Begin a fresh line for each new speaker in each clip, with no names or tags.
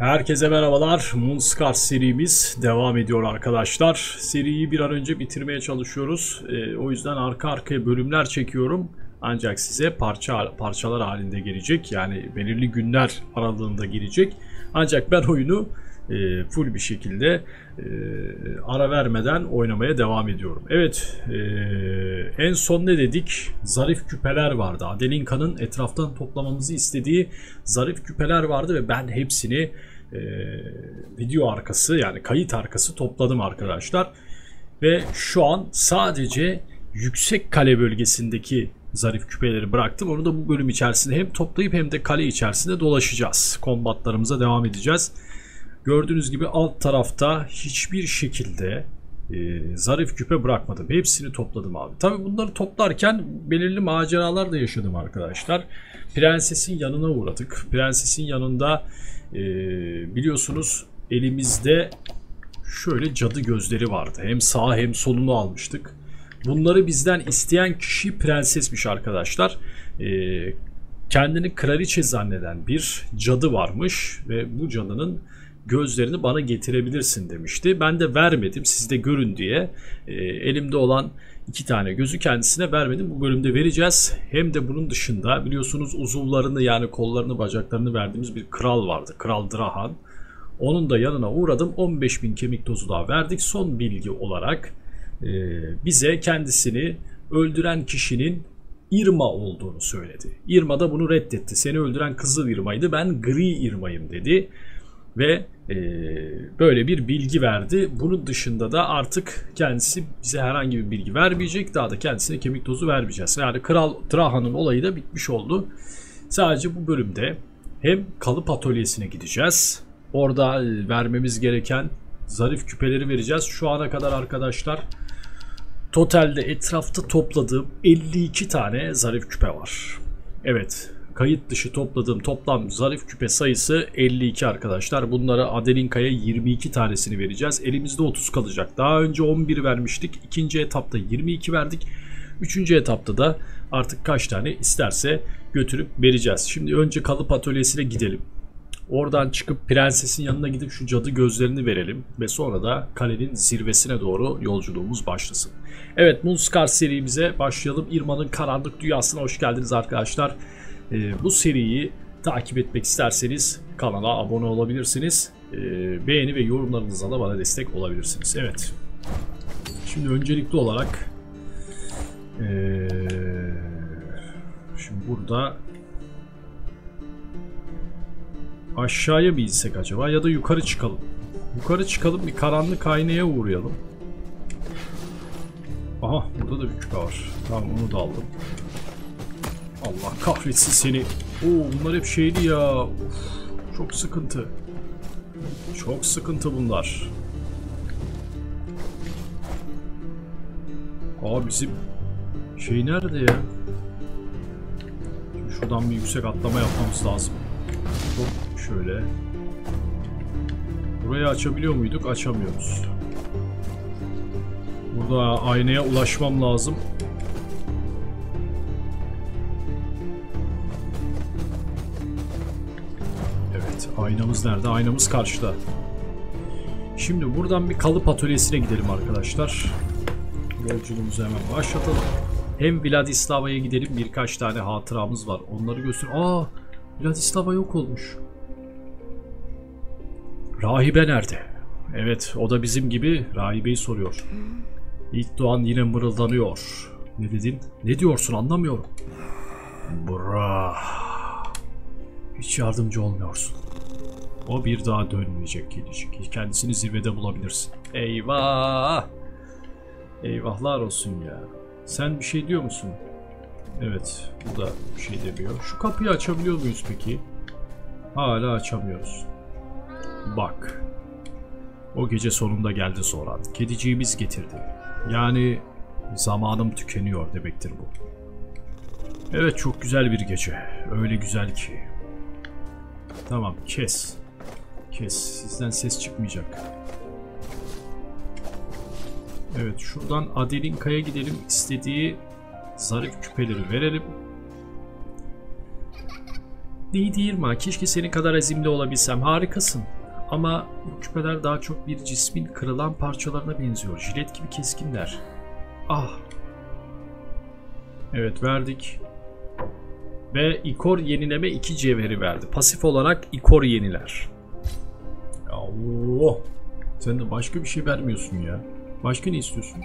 Herkese merhabalar. Moonscar serimiz devam ediyor arkadaşlar. Seriyi bir an önce bitirmeye çalışıyoruz. Ee, o yüzden arka arkaya bölümler çekiyorum. Ancak size parça parçalar halinde gelecek. Yani belirli günler aralığında gelecek. Ancak ben oyunu e, full bir şekilde e, ara vermeden oynamaya devam ediyorum. Evet e, en son ne dedik? Zarif küpeler vardı. Adelinka'nın etraftan toplamamızı istediği zarif küpeler vardı ve ben hepsini e, video arkası yani kayıt arkası topladım arkadaşlar. Ve şu an sadece yüksek kale bölgesindeki zarif küpeleri bıraktım. Onu da bu bölüm içerisinde hem toplayıp hem de kale içerisinde dolaşacağız. Kombatlarımıza devam edeceğiz. Gördüğünüz gibi alt tarafta hiçbir şekilde e, zarif küpe bırakmadım. Hepsini topladım abi. Tabi bunları toplarken belirli maceralar da yaşadım arkadaşlar. Prensesin yanına uğradık. Prensesin yanında e, biliyorsunuz elimizde şöyle cadı gözleri vardı. Hem sağ hem solunu almıştık. Bunları bizden isteyen kişi prensesmiş arkadaşlar. E, kendini kraliçe zanneden bir cadı varmış ve bu cadının gözlerini bana getirebilirsin demişti. Ben de vermedim siz de görün diye e, elimde olan iki tane gözü kendisine vermedim. Bu bölümde vereceğiz. Hem de bunun dışında biliyorsunuz uzuvlarını yani kollarını bacaklarını verdiğimiz bir kral vardı. Kral Drahan. Onun da yanına uğradım. 15.000 kemik tozu daha verdik. Son bilgi olarak e, bize kendisini öldüren kişinin Irma olduğunu söyledi. Irma da bunu reddetti. Seni öldüren Kızıl Irma'ydı. Ben Gri Irma'yım dedi ve e, böyle bir bilgi verdi. Bunun dışında da artık kendisi bize herhangi bir bilgi vermeyecek. Daha da kendisine kemik tozu vermeyeceğiz. Yani Kral Trahan'ın olayı da bitmiş oldu. Sadece bu bölümde hem kalıp atölyesine gideceğiz. Orada e, vermemiz gereken zarif küpeleri vereceğiz. Şu ana kadar arkadaşlar totalde etrafta topladığım 52 tane zarif küpe var. Evet kayıt dışı topladığım toplam zarif küpe sayısı 52 arkadaşlar. Bunlara Adelinka'ya 22 tanesini vereceğiz. Elimizde 30 kalacak. Daha önce 11 vermiştik. İkinci etapta 22 verdik. Üçüncü etapta da artık kaç tane isterse götürüp vereceğiz. Şimdi önce kalıp atölyesine gidelim. Oradan çıkıp prensesin yanına gidip şu cadı gözlerini verelim ve sonra da kalenin zirvesine doğru yolculuğumuz başlasın. Evet Moonscar serimize başlayalım. İrma'nın karanlık dünyasına hoş geldiniz arkadaşlar. E, bu seriyi takip etmek isterseniz kanala abone olabilirsiniz. E, beğeni ve yorumlarınızla da bana destek olabilirsiniz. Evet. Şimdi öncelikli olarak e, şimdi burada aşağıya mı insek acaba ya da yukarı çıkalım. Yukarı çıkalım bir karanlık aynaya uğrayalım. Aha burada da bir küpe var. Tamam onu da aldım. Allah kahretsin seni. Oo bunlar hep şeydi ya. Uf, çok sıkıntı. Çok sıkıntı bunlar. Aa bizim şey nerede ya? Şimdi şuradan bir yüksek atlama yapmamız lazım. Hop şöyle. Burayı açabiliyor muyduk? Açamıyoruz. Burada aynaya ulaşmam lazım. Aynamız nerede? Aynamız karşıda. Şimdi buradan bir kalıp atölyesine gidelim arkadaşlar. Yolculuğumuzu hemen başlatalım. Hem Vladislava'ya gidelim. Birkaç tane hatıramız var. Onları göster. Aa, Vladislava yok olmuş. Rahibe nerede? Evet, o da bizim gibi rahibeyi soruyor. İlk doğan yine mırıldanıyor. Ne dedin? Ne diyorsun anlamıyorum. Bra. Hiç yardımcı olmuyorsun. O bir daha dönmeyecek gelecek. Kendisini zirvede bulabilirsin. Eyvah! Eyvahlar olsun ya. Sen bir şey diyor musun? Evet, bu da bir şey demiyor. Şu kapıyı açabiliyor muyuz peki? Hala açamıyoruz. Bak. O gece sonunda geldi sonra. Kediciğimiz getirdi. Yani zamanım tükeniyor demektir bu. Evet çok güzel bir gece. Öyle güzel ki. Tamam kes. Kes. Sizden ses çıkmayacak. Evet şuradan Adelinka'ya gidelim. İstediği zarif küpeleri verelim. Lady Irma keşke senin kadar azimli olabilsem. Harikasın. Ama bu küpeler daha çok bir cismin kırılan parçalarına benziyor. Jilet gibi keskinler. Ah. Evet verdik. Ve ikor yenileme 2 cevheri verdi. Pasif olarak ikor yeniler. Allah. Sen de başka bir şey vermiyorsun ya. Başka ne istiyorsun?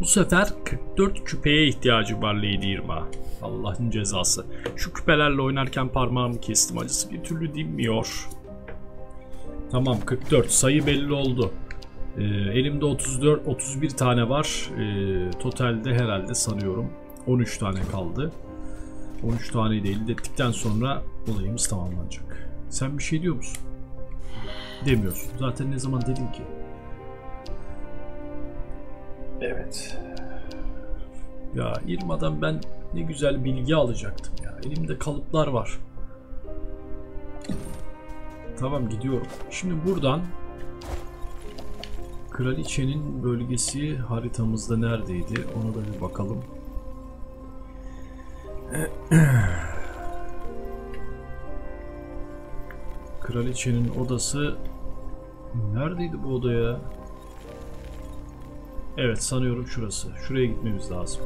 Bu sefer 44 küpeye ihtiyacı var Lady Irma. Allah'ın cezası. Şu küpelerle oynarken parmağımı kestim. Acısı bir türlü dinmiyor. Tamam 44 sayı belli oldu. Ee, elimde 34 31 tane var. Ee, totalde herhalde sanıyorum 13 tane kaldı. 13 taneyi de elde ettikten sonra olayımız tamamlanacak. Sen bir şey diyor musun? Demiyorsun. Zaten ne zaman dedin ki? Evet. Ya İrma'dan ben ne güzel bilgi alacaktım ya. Elimde kalıplar var. Tamam gidiyorum. Şimdi buradan Kraliçenin bölgesi haritamızda neredeydi? Ona da bir bakalım. Kraliçenin odası neredeydi bu oda ya? Evet sanıyorum şurası. Şuraya gitmemiz lazım.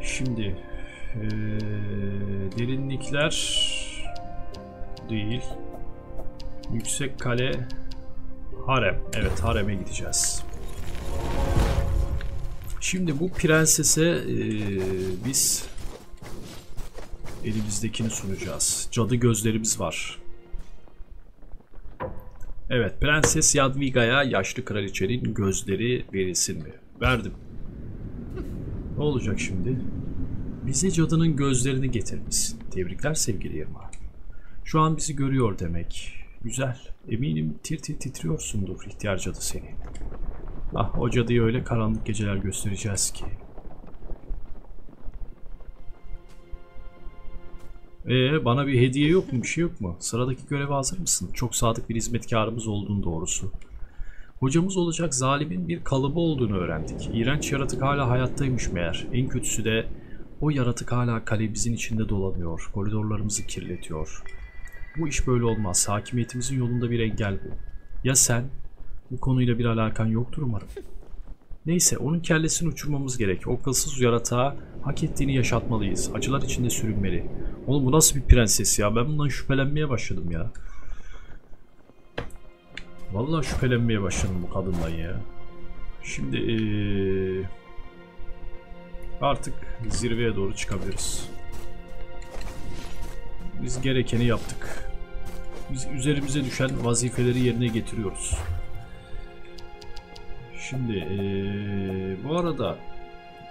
Şimdi ee, derinlikler değil. Yüksek kale harem. Evet hareme gideceğiz. Şimdi bu prensese ee, biz elimizdekini sunacağız. Cadı gözlerimiz var. Evet, Prenses Yadviga'ya yaşlı kraliçenin gözleri verilsin mi? Verdim. Ne olacak şimdi? Bize cadının gözlerini getirmişsin. Tebrikler sevgili Irma. Şu an bizi görüyor demek. Güzel. Eminim tir tir titriyorsundur ihtiyar cadı seni. Ah o cadıyı öyle karanlık geceler göstereceğiz ki. Ee, bana bir hediye yok mu? Bir şey yok mu? Sıradaki göreve hazır mısın? Çok sadık bir hizmetkarımız olduğun doğrusu. Hocamız olacak zalimin bir kalıbı olduğunu öğrendik. İğrenç yaratık hala hayattaymış meğer. En kötüsü de o yaratık hala kalemizin içinde dolanıyor. Koridorlarımızı kirletiyor. Bu iş böyle olmaz. Hakimiyetimizin yolunda bir engel bu. Ya sen? Bu konuyla bir alakan yoktur umarım. Neyse onun kellesini uçurmamız gerek. O kılsız yaratığa hak ettiğini yaşatmalıyız. Acılar içinde sürünmeli. Oğlum bu nasıl bir prenses ya? Ben bundan şüphelenmeye başladım ya. Vallahi şüphelenmeye başladım bu kadından ya. Şimdi ee, artık zirveye doğru çıkabiliriz. Biz gerekeni yaptık. Biz üzerimize düşen vazifeleri yerine getiriyoruz. Şimdi ee, bu arada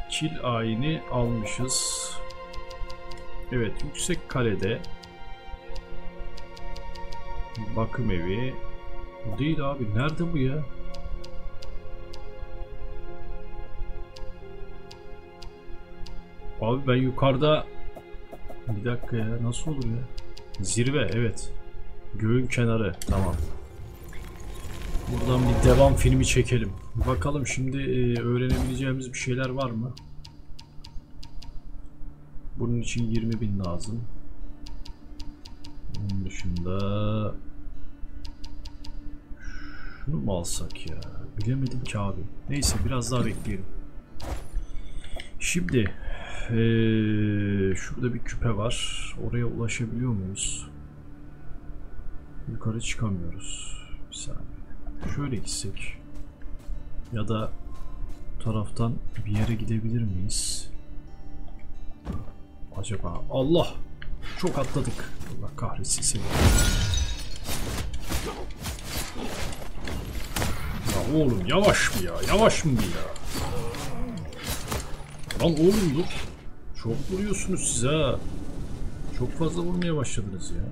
kil ayini almışız. Evet yüksek kalede bakım evi bu değil abi nerede bu ya? Abi ben yukarıda bir dakika ya nasıl olur ya? Zirve evet. Göğün kenarı tamam. Buradan bir devam filmi çekelim. Bakalım şimdi e, öğrenebileceğimiz bir şeyler var mı? Bunun için 20 bin lazım. Onun dışında şunu mu alsak ya? Bilemedim ki abi. Neyse biraz daha bekleyelim. Şimdi ee, şurada bir küpe var. Oraya ulaşabiliyor muyuz? Yukarı çıkamıyoruz. Bir saniye. Şöyle gitsek. Ya da bu taraftan bir yere gidebilir miyiz? Acaba Allah çok atladık. Allah kahretsin seni. Ya oğlum yavaş mı ya? Yavaş mı ya? Lan oğlum dur. Çok vuruyorsunuz siz ha. Çok fazla vurmaya başladınız ya.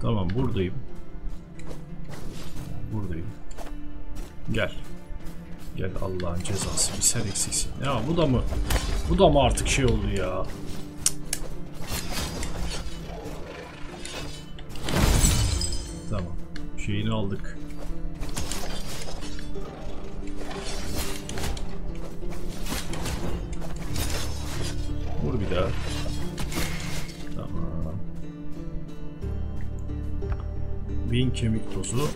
Tamam buradayım. Buradayım. Gel. Gel Allah'ın cezası bir sen eksiksin. Ya bu da mı? Bu da mı artık şey oldu ya? Tamam. Şeyini aldık. Vur bir daha. Tamam. Bin kemik tozu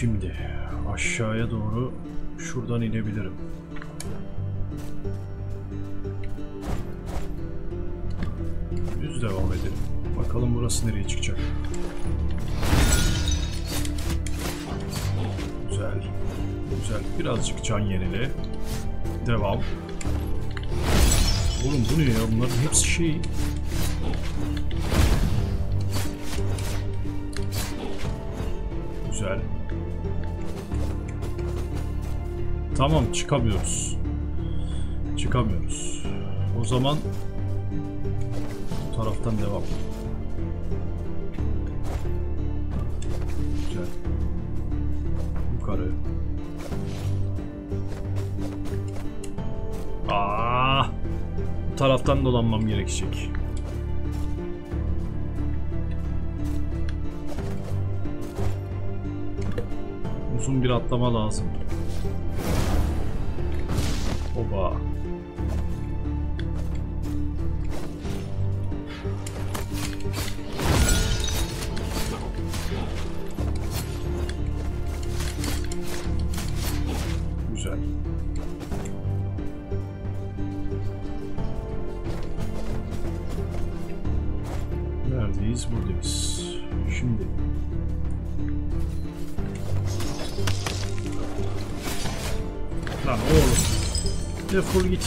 Şimdi aşağıya doğru şuradan inebilirim. Düz devam edelim. Bakalım burası nereye çıkacak. Güzel. Güzel. Birazcık can yenile. Devam. Oğlum bu ne ya? Bunların hepsi şey... Güzel. Tamam çıkamıyoruz. Çıkamıyoruz. O zaman bu taraftan devam. Güzel. Yukarı. Aa! Bu taraftan dolanmam gerekecek. Uzun bir atlama lazım.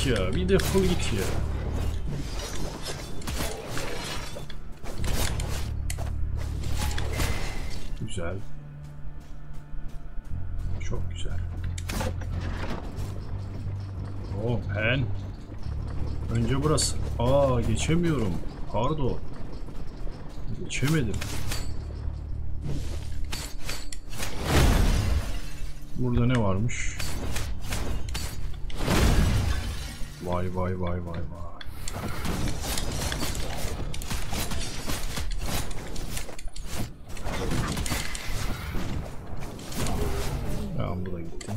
Git. Bir defol git ya. Güzel. Çok güzel. Oh pen. Önce burası. Aa geçemiyorum. Pardon. Geçemedim. Vay vay vay. Tamam bu da gitti.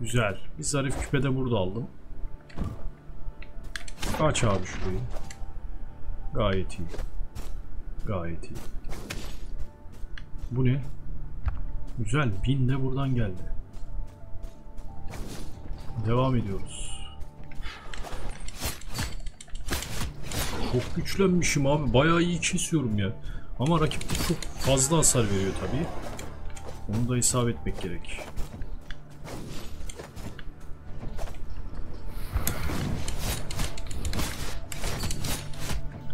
Güzel. Bir zarif küpe de burada aldım. Aç abi şurayı. Gayet iyi. Gayet iyi. Bu ne? Güzel. Bin de buradan geldi. Devam ediyoruz. Çok güçlenmişim abi. Bayağı iyi kesiyorum ya. Ama rakip de çok fazla hasar veriyor tabii. Onu da hesap etmek gerek.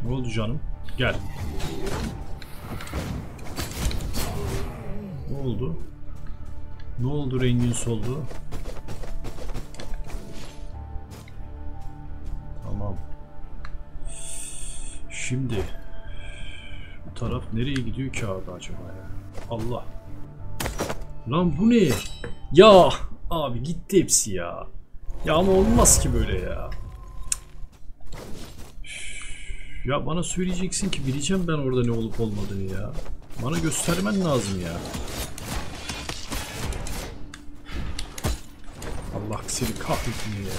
Ne oldu canım? Gel. Ne oldu? Ne oldu rengin soldu? Şimdi bu taraf nereye gidiyor ki abi acaba ya? Allah. Lan bu ne? Ya abi gitti hepsi ya. Ya ama olmaz ki böyle ya. Ya bana söyleyeceksin ki bileceğim ben orada ne olup olmadığını ya. Bana göstermen lazım ya. Allah seni kahretsin ya.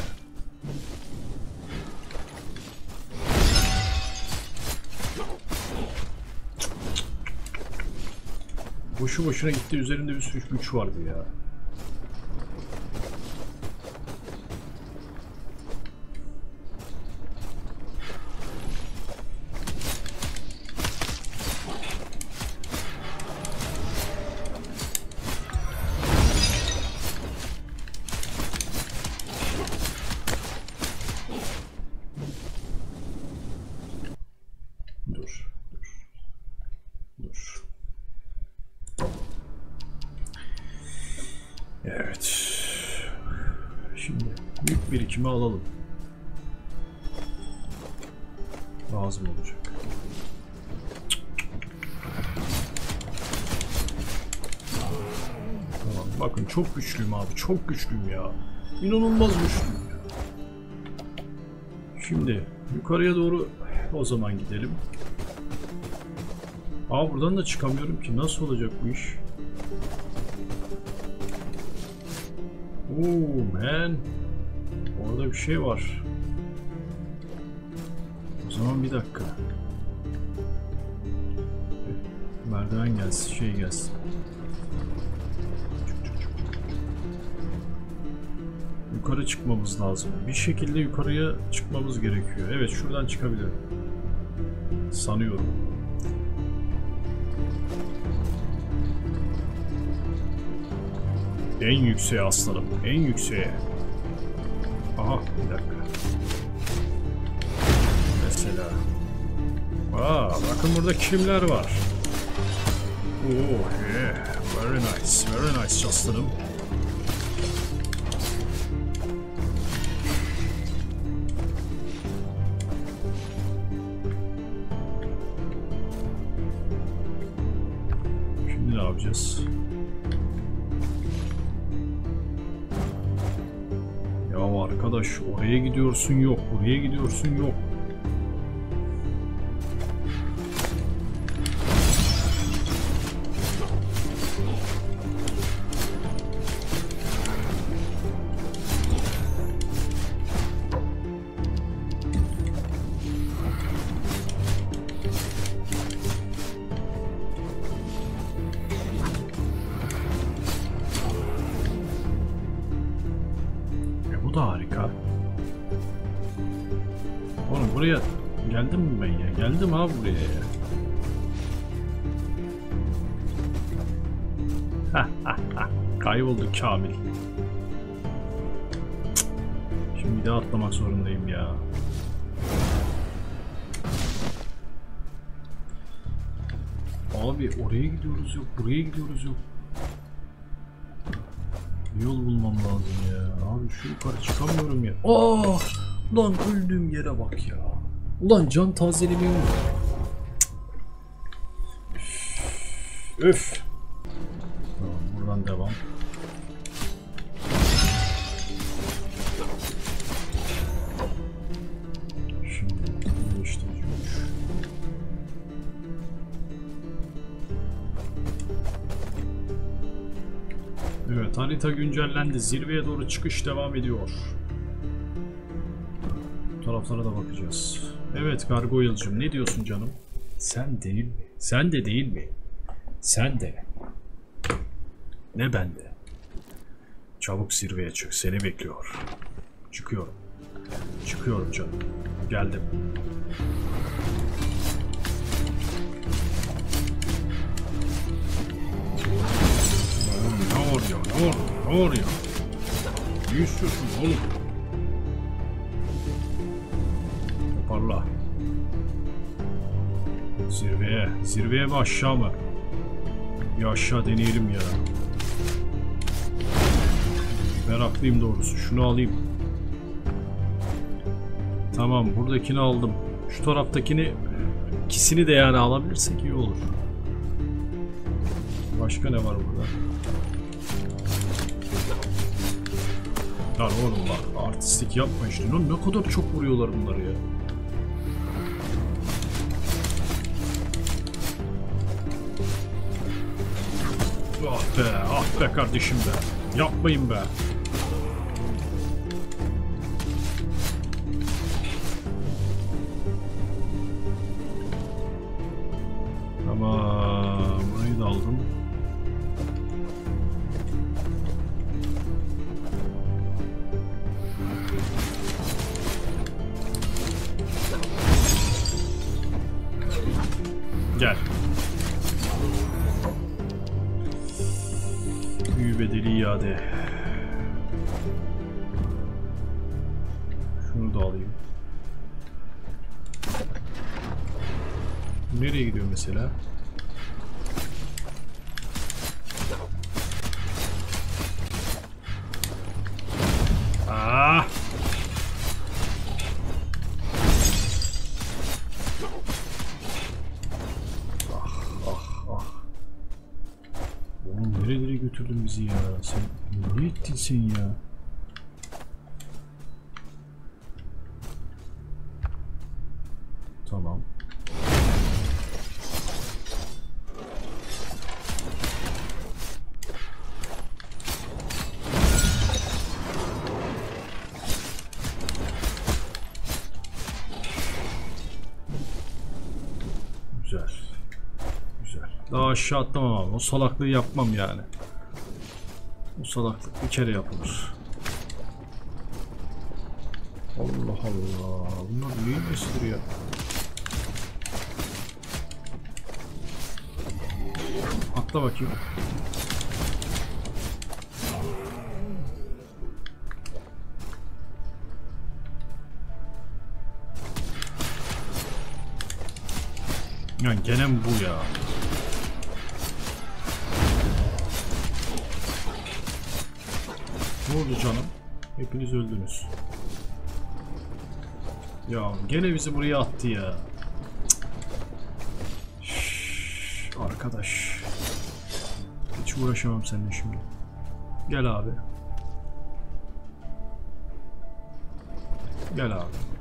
Boşu boşuna gitti üzerinde bir sürü güç vardı ya. Çok güçlüyüm ya. İnanılmaz güçlüyüm ya. Şimdi yukarıya doğru o zaman gidelim. Aa buradan da çıkamıyorum ki. Nasıl olacak bu iş? Oo man. Orada bir şey var. O zaman bir dakika. Merdiven gelsin, şey gelsin. Yukarı çıkmamız lazım. Bir şekilde yukarıya çıkmamız gerekiyor. Evet şuradan çıkabilirim. Sanıyorum. En yükseğe aslanım. En yükseğe. Aha bir dakika. Mesela. Aa, bakın burada kimler var. Oh yeah. Very nice. Very nice aslanım. Oraya gidiyorsun? Yok, buraya gidiyorsun? Yok. Kaybolduk Kamil. Şimdi bir daha atlamak zorundayım ya. Abi oraya gidiyoruz yok, buraya gidiyoruz yok. Yol bulmam lazım ya. Abi şu yukarı çıkamıyorum ya. Aa! Lan öldüğüm yere bak ya. Ulan can tazelemeyi unuttum. Üf. Buradan devam. Evet harita güncellendi. Zirveye doğru çıkış devam ediyor. Bu taraflara da bakacağız. Evet Gargoyle'cım ne diyorsun canım? Sen değil mi? Sen de değil mi? Sen de. Ne bende? Çabuk zirveye çık. Seni bekliyor. Çıkıyorum. Çıkıyorum canım. Geldim. Ne oluyor? Ne oluyor? Ne oluyor? Ne istiyorsun oğlum? Toparla. Zirveye. Zirveye mi aşağı mı? Bir aşağı deneyelim ya. Meraklıyım doğrusu. Şunu alayım. Tamam buradakini aldım. Şu taraftakini ikisini de yani alabilirsek iyi olur. Başka ne var burada? Lan oğlum bak artistlik yapma işte. Lan ne kadar çok vuruyorlar bunları ya. Ah be, ah be kardeşim be. Yapmayın be. Sen ya? Tamam. Güzel. Güzel. Daha aşağı atlamam. O salaklığı yapmam yani. O salaklık bir kere yapılır. Allah Allah. Bunlar neyi gösteriyor? Atla bakayım. Ya gene bu ya? Ne canım? Hepiniz öldünüz. Ya gene bizi buraya attı ya. Şşş, arkadaş. Hiç uğraşamam seninle şimdi. Gel abi. Gel abi.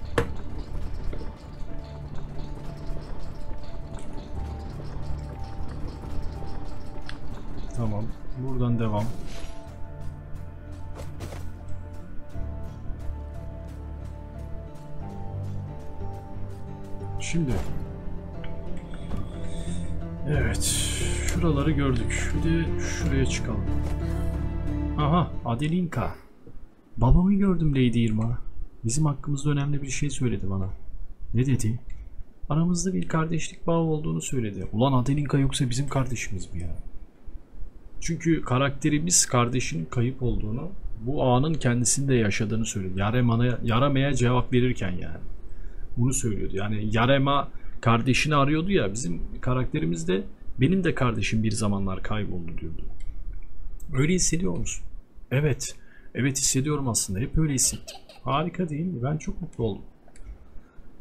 Şimdi. Evet. Şuraları gördük. Bir de şuraya çıkalım. Aha. Adelinka. Babamı gördüm Lady Irma. Bizim hakkımızda önemli bir şey söyledi bana. Ne dedi? Aramızda bir kardeşlik bağı olduğunu söyledi. Ulan Adelinka yoksa bizim kardeşimiz mi ya? Çünkü karakterimiz kardeşinin kayıp olduğunu, bu anın kendisinde yaşadığını söyledi. Yareman'a, Yarama'ya cevap verirken yani. Bunu söylüyordu. Yani Yarema kardeşini arıyordu ya bizim karakterimiz de benim de kardeşim bir zamanlar kayboldu diyordu. Öyle hissediyor musun? Evet. Evet hissediyorum aslında. Hep öyle hissettim. Harika değil mi? Ben çok mutlu oldum.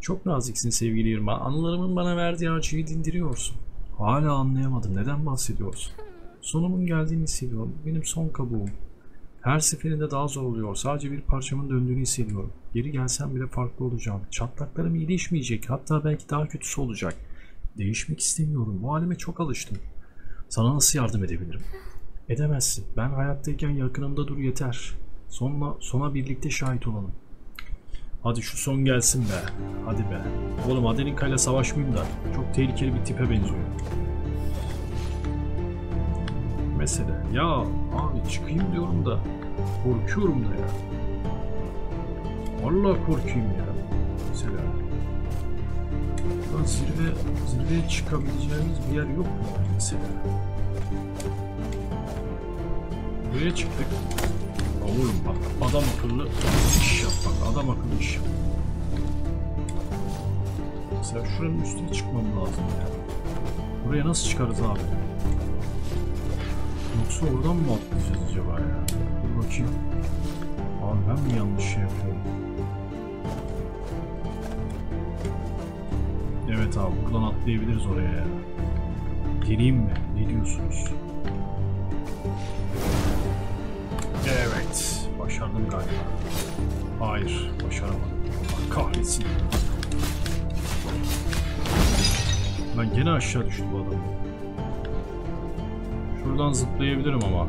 Çok naziksin sevgili Irma. Anılarımın bana verdiği acıyı dindiriyorsun. Hala anlayamadım. Neden bahsediyorsun? Sonumun geldiğini hissediyorum. Benim son kabuğum. Her seferinde daha zor oluyor. Sadece bir parçamın döndüğünü hissediyorum. Geri gelsem bile farklı olacağım. Çatlaklarım iyileşmeyecek. Hatta belki daha kötüsü olacak. Değişmek istemiyorum. Bu halime çok alıştım. Sana nasıl yardım edebilirim? Edemezsin. Ben hayattayken yakınımda dur yeter. Sonla, sona birlikte şahit olalım. Hadi şu son gelsin be. Hadi be. Oğlum Adelinka ile savaşmayayım da. Çok tehlikeli bir tipe benziyor. Mesele. Ya abi çıkayım diyorum da. Korkuyorum da ya. Vallahi korkayım ya. Mesela. Lan zirve, zirveye çıkabileceğimiz bir yer yok mu mesela? Buraya çıktık. Oğlum bak adam akıllı iş yap bak adam akıllı iş yap. Mesela şuranın üstüne çıkmam lazım ya. Buraya nasıl çıkarız abi? Yoksa oradan mı atlayacağız acaba ya? Dur bakayım. Abi ben mi yanlış şey yapıyorum? Evet abi buradan atlayabiliriz oraya ya. Geleyim mi? Ne diyorsunuz? Evet. Başardım galiba. Hayır. Başaramadım. Allah kahretsin. Ben gene aşağı düştü bu. Şuradan zıplayabilirim ama.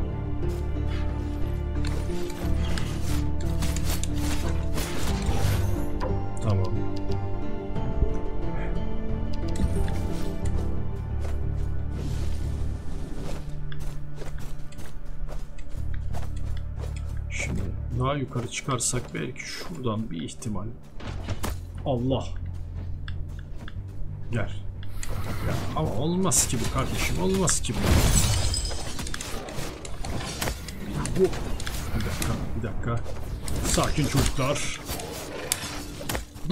Tamam. Şimdi daha yukarı çıkarsak belki şuradan bir ihtimal. Allah. Gel. Ya ama olmaz ki bu kardeşim olmaz ki bu. Bu. Bir dakika bir dakika. Sakin çocuklar.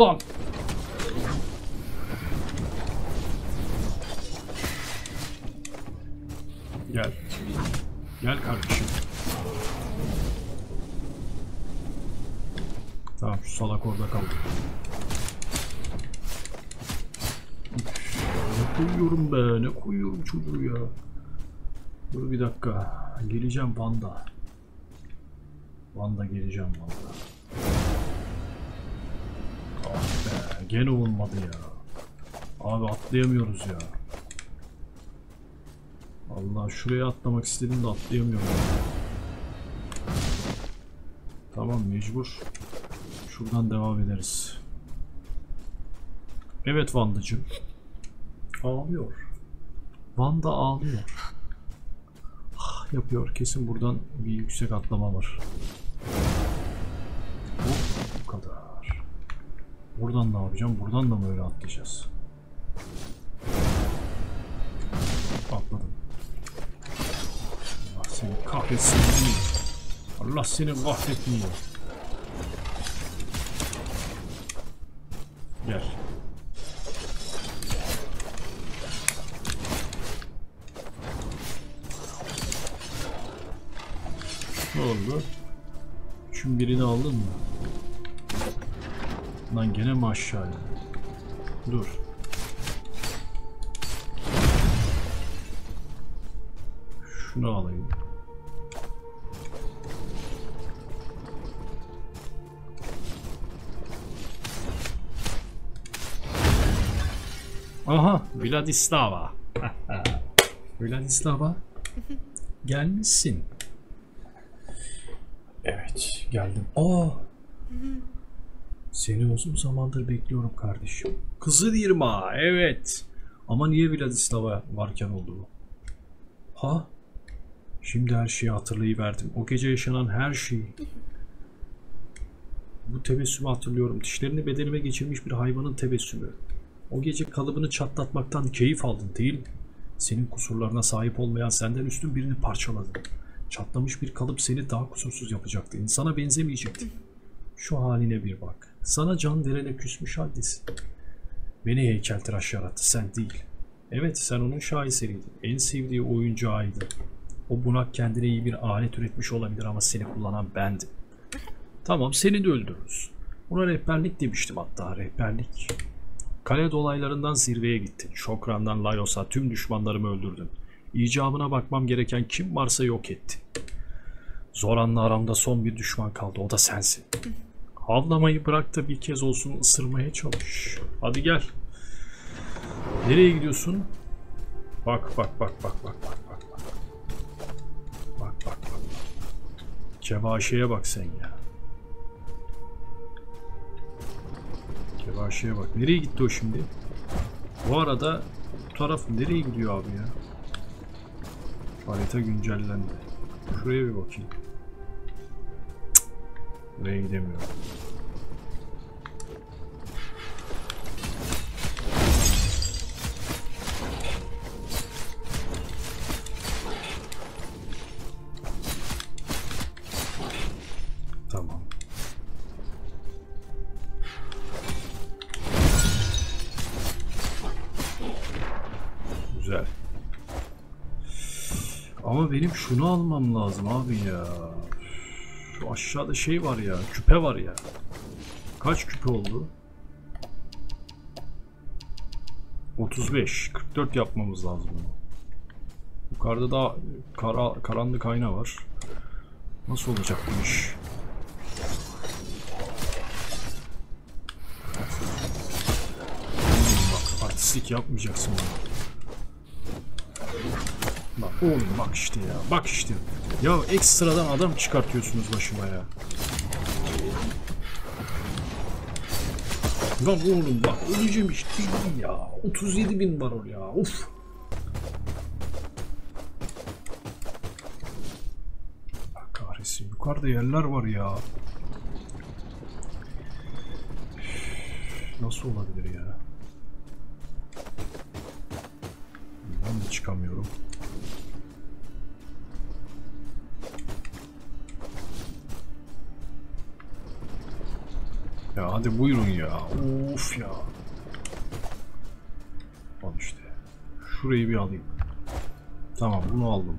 Lan. Gel. Gel kardeşim. Tamam şu salak orada kaldı. Ne koyuyorum be ne koyuyorum çocuğu ya. Dur bir dakika. Geleceğim Van'da. Van'da geleceğim Van'da. Ah be gene olmadı ya. Abi atlayamıyoruz ya. Allah şuraya atlamak istedim de atlayamıyorum. Tamam mecbur. Şuradan devam ederiz. Evet Vandacığım. Ağlıyor. Wanda ağlıyor. Ah, yapıyor. Kesin buradan bir yüksek atlama var. Bu, kadar. Buradan ne yapacağım? Buradan da mı öyle atlayacağız? Atladım. Allah seni kahretsin. Allah seni kahretmiyor. Birini aldın mı? Lan gene mi aşağıya? Dur. Şunu alayım. Aha, Vladislava. Vladislava. Gelmişsin. Geldim. Aa! Seni uzun zamandır bekliyorum kardeşim. Kızıl Irma, evet. Ama niye Vladislava varken oldu bu? Ha? Şimdi her şeyi hatırlayıverdim. O gece yaşanan her şeyi. Bu tebessümü hatırlıyorum. Dişlerini bedenime geçirmiş bir hayvanın tebessümü. O gece kalıbını çatlatmaktan keyif aldın değil mi? Senin kusurlarına sahip olmayan senden üstün birini parçaladın. Çatlamış bir kalıp seni daha kusursuz yapacaktı. İnsana benzemeyecekti. Şu haline bir bak. Sana can verene küsmüş haldesin. Beni heykeltıraş yarattı, sen değil. Evet, sen onun şaheseriydin. En sevdiği oyuncağıydı. O bunak kendine iyi bir alet üretmiş olabilir ama seni kullanan bendim. Tamam, seni de öldürürüz. Buna rehberlik demiştim hatta, rehberlik. Kale dolaylarından zirveye gittin. Şokran'dan Layos'a tüm düşmanlarımı öldürdün. İcabına bakmam gereken kim varsa yok ettin. Zoran'la aramda son bir düşman kaldı. O da sensin. Havlamayı bırak da bir kez olsun ısırmaya çalış. Hadi gel. Nereye gidiyorsun? Bak bak bak bak bak bak bak bak. Bak bak bak. Bak sen ya. Kevaşeye bak. Nereye gitti o şimdi? Bu arada bu taraf nereye gidiyor abi ya? Harita güncellendi. Şuraya bir bakayım. Buraya gidemiyorum. Ama benim şunu almam lazım abi ya. Şu aşağıda şey var ya, küpe var ya. Kaç küpe oldu? 35, 44 yapmamız lazım bunu. Yukarıda da kara, karanlık ayna var. Nasıl olacak bu iş? Oğlum bak artistlik yapmayacaksın bana. Bak oğlum bak işte ya. Bak işte. Ya ekstradan adam çıkartıyorsunuz başıma ya. Lan oğlum bak öleceğim işte ya. 37 bin var ya. Allah kahretsin. Yukarıda yerler var ya. Nasıl olabilir ya? Ben de çıkamıyorum. Ya hadi buyurun ya. Of ya. Al işte. Şurayı bir alayım. Tamam bunu aldım.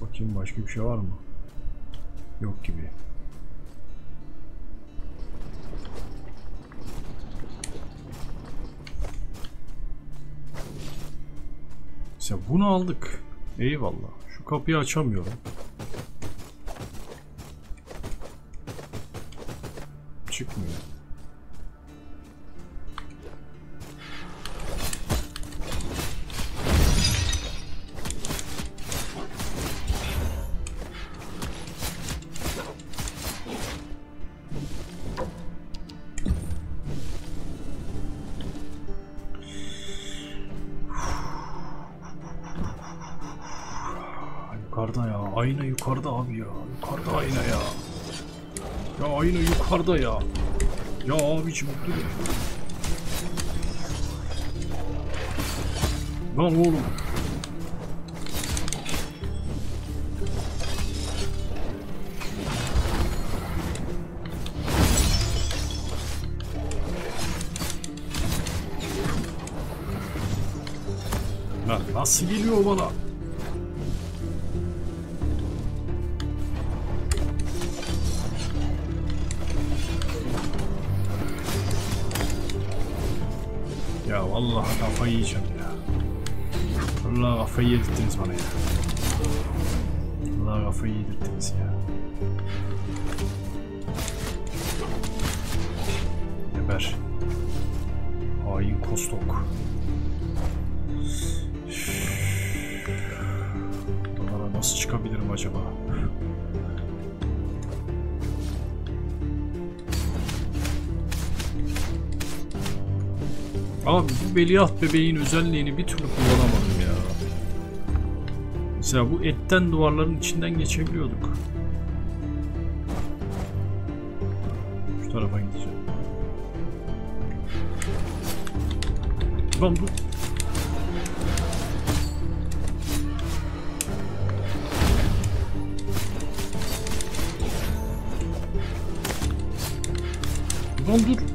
Bakayım başka bir şey var mı? Yok gibi. Mesela bunu aldık. Eyvallah. Şu kapıyı açamıyorum. Yukarıda ya. Ya abicim dur. Lan oğlum. Lan nasıl geliyor bana? والله غفيش والله غفيد التنس معناها والله غفيد التنس يعني Abi bu veliaht bebeğin özelliğini bir türlü kullanamadım ya. Mesela bu etten duvarların içinden geçebiliyorduk. Şu tarafa gideceğim. Lan bu... Lan dur. Dur.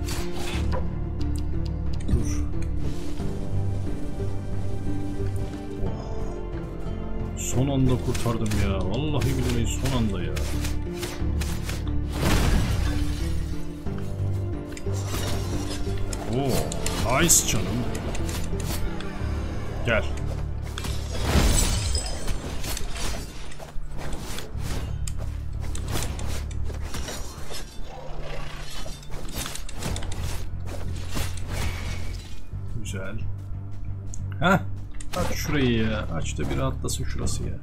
Aç da bir rahatlasın şurası ya.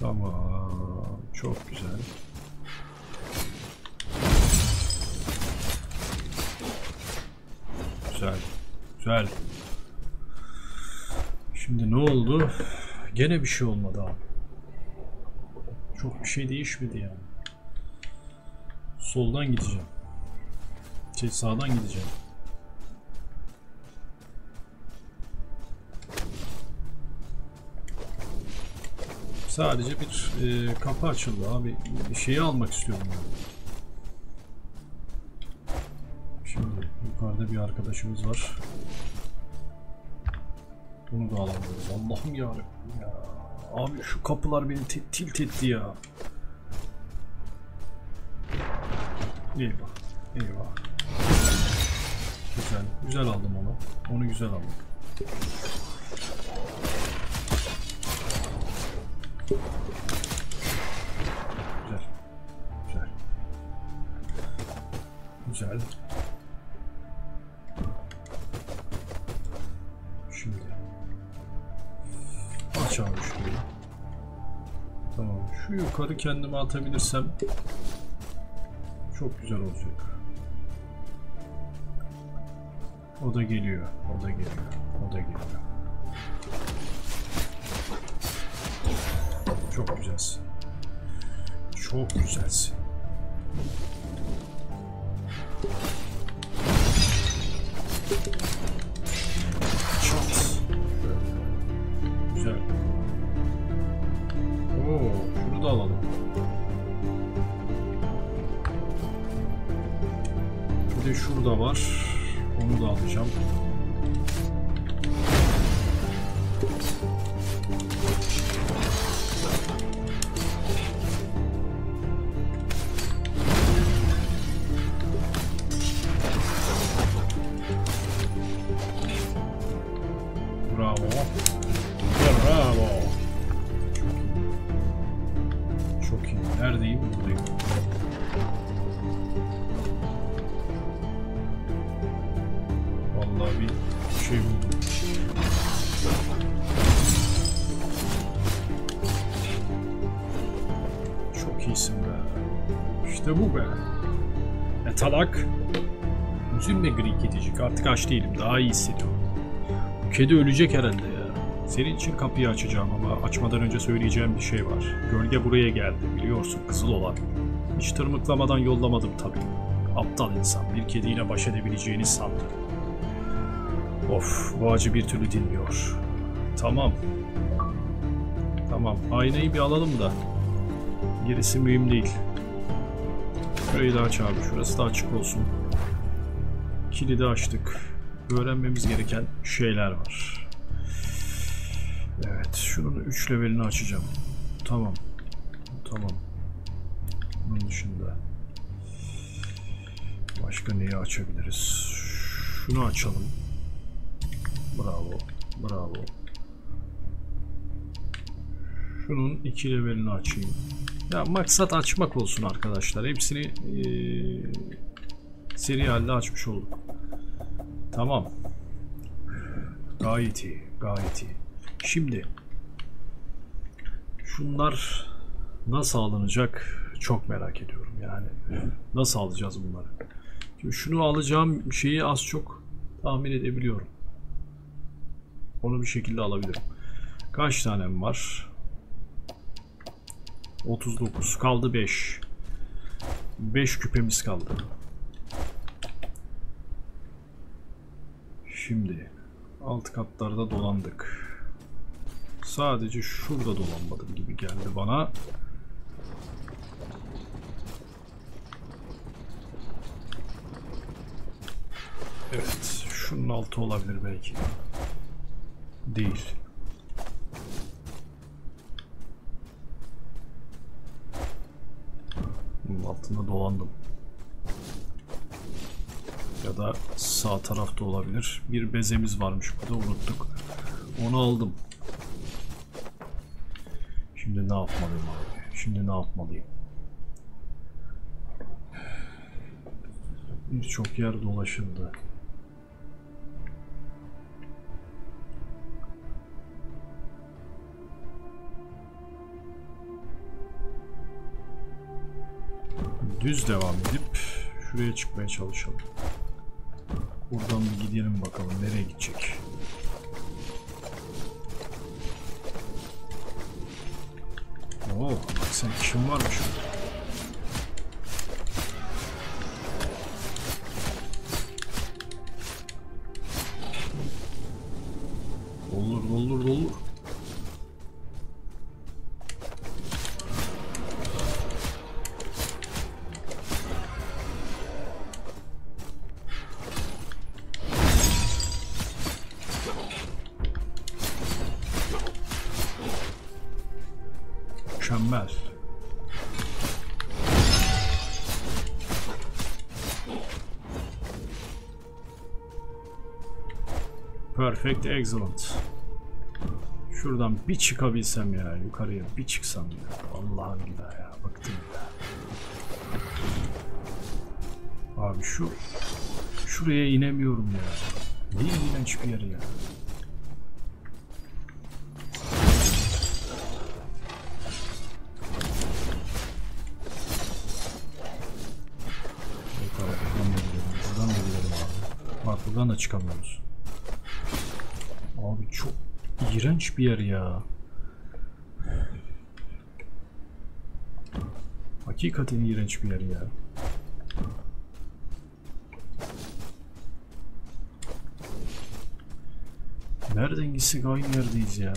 Tamam. Çok güzel. Güzel. Güzel. Şimdi ne oldu? Gene bir şey olmadı abi. Çok bir şey değişmedi yani. Soldan gideceğim. Şey sağdan gideceğim. Sadece bir e, kapı açıldı abi. Bir şeyi almak istiyorum ben. Şimdi yukarıda bir arkadaşımız var. Bunu da alamıyoruz. Allah'ım ya. ya. Abi şu kapılar beni tilt etti ya. Eyvah. Eyvah. Güzel. Güzel aldım onu. Onu güzel aldım. Güzel. Güzel. Güzel. Şimdi. Aç abi şurayı. Tamam. Şu yukarı kendime atabilirsem çok güzel olacak. O da geliyor. O da geliyor. O da geliyor. Çok güzelsin. Çok güzelsin. Çat. Onu Etalak. Üzülme gri kedicik artık aç değilim daha iyi hissediyorum. Bu kedi ölecek herhalde ya. Senin için kapıyı açacağım ama açmadan önce söyleyeceğim bir şey var. Gölge buraya geldi biliyorsun kızıl olan. Hiç tırmıklamadan yollamadım tabii. Aptal insan bir kediyle baş edebileceğini sandı. Of bu acı bir türlü dinmiyor. Tamam. Tamam aynayı bir alalım da. Gerisi mühim değil. Şurayı da aç abi şurası da açık olsun. Kilidi açtık. Öğrenmemiz gereken şeyler var. Evet, şunun 3 levelini açacağım. Tamam. Tamam. Bunun dışında başka neyi açabiliriz? Şunu açalım. Bravo. Bravo. Şunun 2 levelini açayım. Ya maksat açmak olsun arkadaşlar. Hepsini eee seri halde açmış olduk. Tamam. Gayet iyi. Gayet iyi. Şimdi şunlar nasıl alınacak çok merak ediyorum yani. Nasıl alacağız bunları? Şimdi şunu alacağım şeyi az çok tahmin edebiliyorum. Onu bir şekilde alabilirim. Kaç tanem var? 39 kaldı 5. 5 küpemiz kaldı. Şimdi alt katlarda dolandık. Sadece şurada dolanmadım gibi geldi bana. Evet, şunun altı olabilir belki. Değil. Altında dolandım. Ya da sağ tarafta olabilir. Bir bezemiz varmış burada unuttuk. Onu aldım. Şimdi ne yapmalıyım abi? Şimdi ne yapmalıyım? Birçok yer dolaşıldı. Düz devam edip şuraya çıkmaya çalışalım. Buradan bir gidelim bakalım nereye gidecek. Oo, bak sen işin varmış. Doldur doldur doldur. Mükemmel. Perfect, excellent. Şuradan bir çıkabilsem ya yukarıya bir çıksam ya. Allah'ım billah ya bıktım ya. Abi şu şuraya inemiyorum ya. Ne iğrenç bir yer ya. Da çıkamıyoruz. Abi çok iğrenç bir yer ya. Hakikaten iğrenç bir yer ya. Nereden gitsek aynı yerdeyiz ya.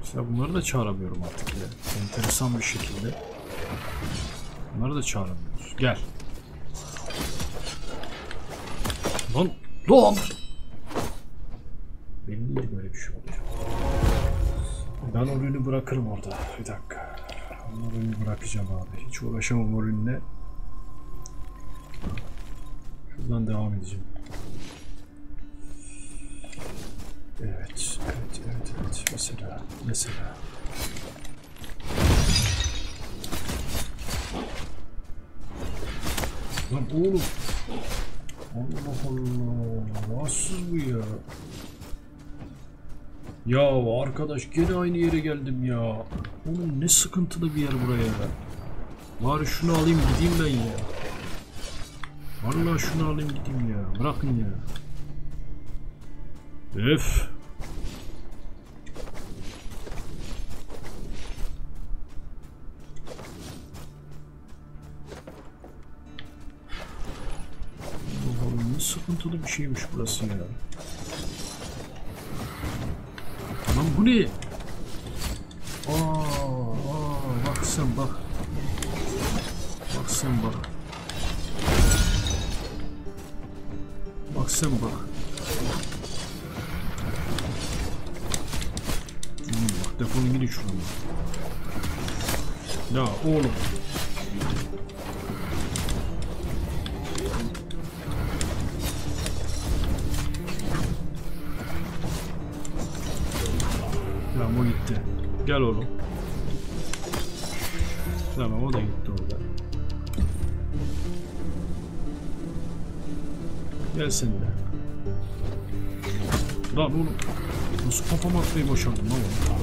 Mesela bunları da çağıramıyorum artık ya. Enteresan bir şekilde. Bunları da çağıramıyoruz. Gel. Lan lan. Belliydi böyle bir şey olacak. Ben o ürünü bırakırım orada. Bir dakika. O ürünü bırakacağım abi. Hiç uğraşamam o ürünle. Şuradan devam edeceğim. Evet. Mesela, mesela. Lan oğlum. Allah Allah. Rahatsız bu ya. Ya arkadaş gene aynı yere geldim ya. Oğlum ne sıkıntılı bir yer buraya ya. Bari şunu alayım gideyim ben ya. Vallahi şunu alayım gideyim ya. Bırakın ya. Öf. Sıkıntılı bir şeymiş burası ya. Lan bu ne? Aa, aa, bak sen bak. Bak sen bak. Bak sen bak. Hmm, bak defolun gidin şuradan. Ya oğlum. Gel oğlum. Tamam o da gitti orada. Gel sen de. Lan oğlum. Nasıl kafama atmayı başardın lan oğlum?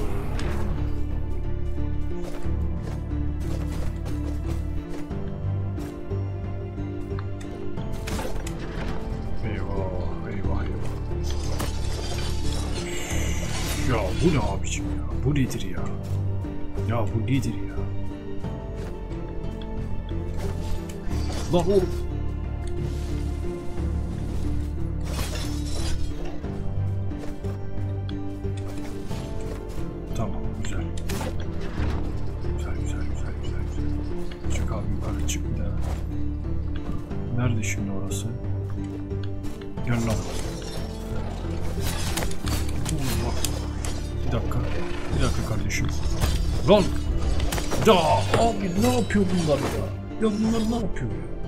Bu nedir ya? Ya bu nedir ya? Lan oğlum. Yapıyor bunlar ya? Ya bunlar ne yapıyor ya?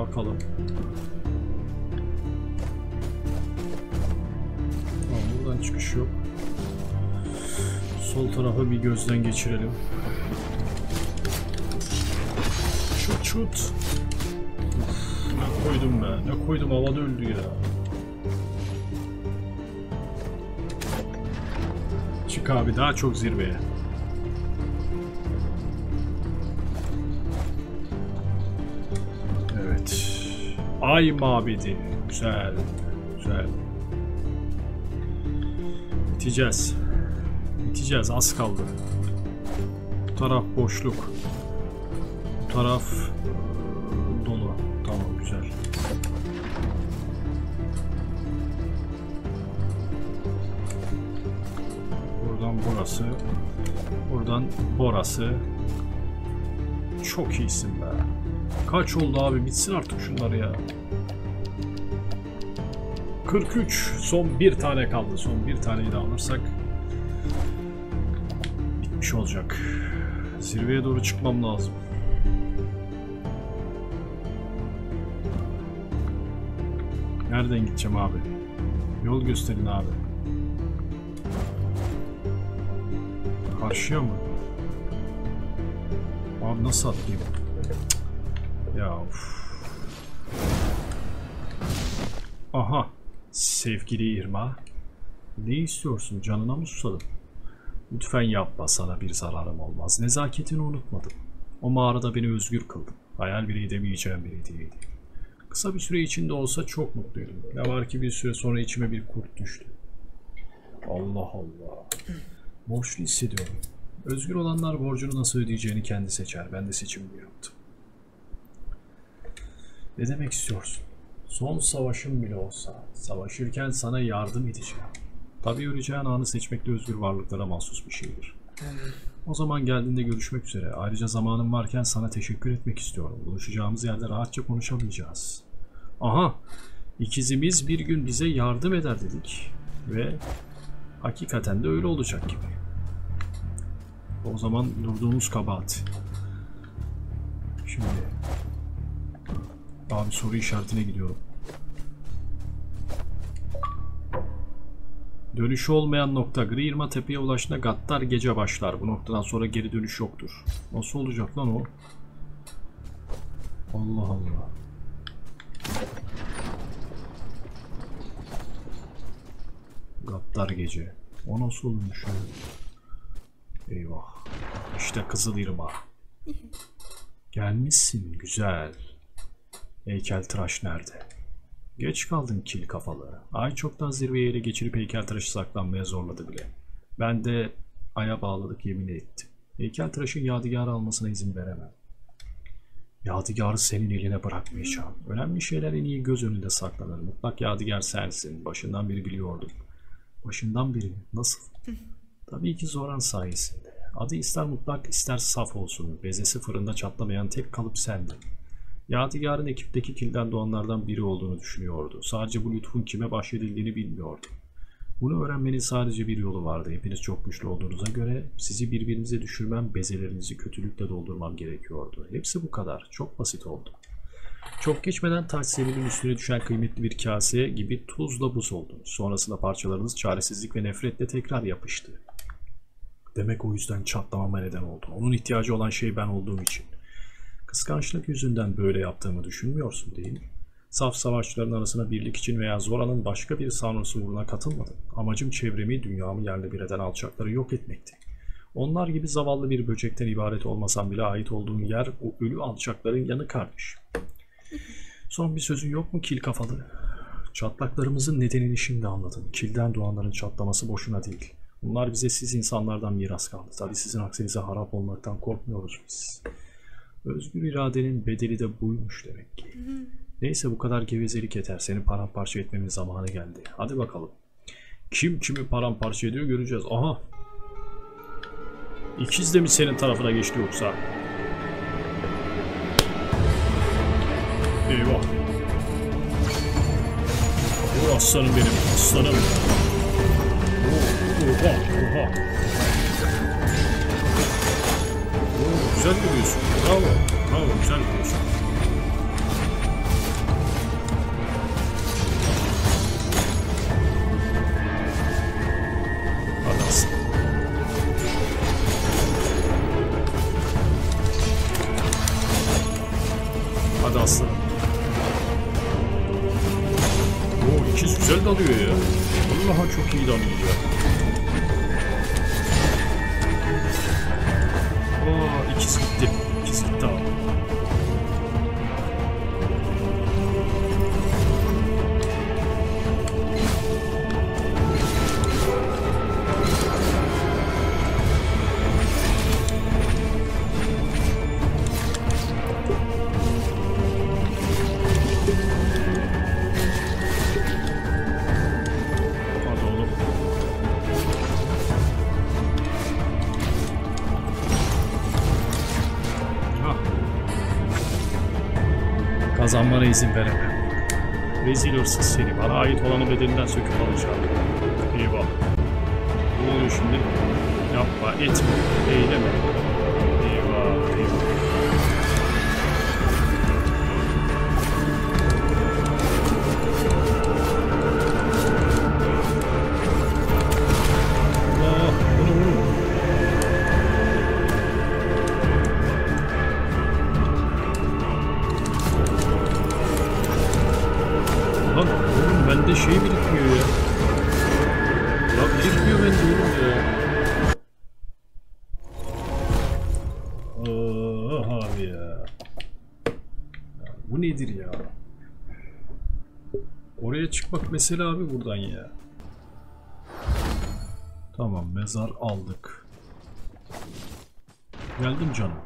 Bakalım. Tamam, buradan çıkış yok. Sol tarafa bir gözden geçirelim. Çut. Uf, ne koydum be? Ne koydum havada öldü ya. Çık abi daha çok zirveye. Ay mabedi. Güzel. Güzel. Biteceğiz. Biteceğiz. Az kaldı. Bu taraf boşluk. Bu taraf dolu. Tamam güzel. Buradan burası. Buradan burası. Çok iyisin be. Kaç oldu abi? Bitsin artık şunları ya. 43. Son bir tane kaldı. Son bir taneyi de alırsak bitmiş olacak. Zirveye doğru çıkmam lazım. Nereden gideceğim abi? Yol gösterin abi. Karşıya mı? Abi nasıl atlayayım? Ya uf. Aha. Sevgili Irma. Ne istiyorsun? Canına mı susadım? Lütfen yapma sana bir zararım olmaz. Nezaketini unutmadım. O mağarada beni özgür kıldın. Hayal bile edemeyeceğim bir hediyeydi. Kısa bir süre içinde olsa çok mutluydum. Ne var ki bir süre sonra içime bir kurt düştü. Allah Allah. Borçlu hissediyorum. Özgür olanlar borcunu nasıl ödeyeceğini kendi seçer. Ben de seçimimi yaptım. Ne demek istiyorsun? Son savaşım bile olsa savaşırken sana yardım edeceğim. Tabii öleceğin anı seçmekte özgür varlıklara mahsus bir şeydir. O zaman geldiğinde görüşmek üzere. Ayrıca zamanım varken sana teşekkür etmek istiyorum. Buluşacağımız yerde rahatça konuşamayacağız. Aha! İkizimiz bir gün bize yardım eder dedik. Ve hakikaten de öyle olacak gibi. O zaman durduğumuz kabahat. Şimdi abi soru işaretine gidiyorum. Dönüşü olmayan nokta Gri Irma Tepe'ye ulaştığında Gattar gece başlar. Bu noktadan sonra geri dönüş yoktur. Nasıl olacak lan o? Allah Allah. Gattar gece. O nasıl olmuş ya? Eyvah. İşte Kızıl Irma. Gelmişsin güzel. Heykeltıraş nerede? Geç kaldın kil kafalı. Ay çoktan zirveyi ele geçirip heykeltıraşı saklanmaya zorladı bile. Ben de aya bağladık yemin ettim. Heykeltıraşın yadigarı almasına izin veremem. Yadigarı senin eline bırakmayacağım. Önemli şeyler en iyi göz önünde saklanır. Mutlak yadigar sensin. Başından beri biliyordum. Başından beri mi? Nasıl? Tabii ki Zoran sayesinde. Adı ister mutlak ister saf olsun. Bezesi fırında çatlamayan tek kalıp sendin. Yadigar'ın ekipteki kilden doğanlardan biri olduğunu düşünüyordu. Sadece bu lütfun kime bahşedildiğini bilmiyordu. Bunu öğrenmenin sadece bir yolu vardı. Hepiniz çok güçlü olduğunuza göre sizi birbirinize düşürmem, bezelerinizi kötülükle doldurmam gerekiyordu. Hepsi bu kadar. Çok basit oldu. Çok geçmeden taş serinin üstüne düşen kıymetli bir kase gibi tuzla buz oldu. Sonrasında parçalarınız çaresizlik ve nefretle tekrar yapıştı. Demek o yüzden çatlamama neden oldu. Onun ihtiyacı olan şey ben olduğum için. Kıskançlık yüzünden böyle yaptığımı düşünmüyorsun değil mi? Saf savaşçıların arasına birlik için veya Zora'nın başka bir sanrısı uğruna katılmadım. Amacım çevremi, dünyamı yerle bir eden alçakları yok etmekti. Onlar gibi zavallı bir böcekten ibaret olmasam bile ait olduğum yer o ölü alçakların yanı kardeş. Son bir sözün yok mu kil kafalı? Çatlaklarımızın nedenini şimdi anladın. Kilden doğanların çatlaması boşuna değil. Bunlar bize siz insanlardan miras kaldı. Tabi sizin aksinize harap olmaktan korkmuyoruz biz. Özgür iradenin bedeli de buymuş demek ki. Neyse bu kadar gevezelik yeter. Seni paramparça etmemin zamanı geldi. Hadi bakalım. Kim kimi paramparça ediyor göreceğiz. Aha. İkiz de mi senin tarafına geçti yoksa? Eyvah. O aslanım benim. Aslanım. Oha. Oha. Güzel görüyorsun. Bravo. Bravo. Güzel görüyorsun. Kazanmana izin veremem. Rezil hırsız seni. Bana ait olanı bedelinden söküp alacağım. Eyvah. Ne oluyor şimdi? Yapma, etme, eyleme. Mesele abi buradan ya. Tamam mezar aldık. Geldim canım.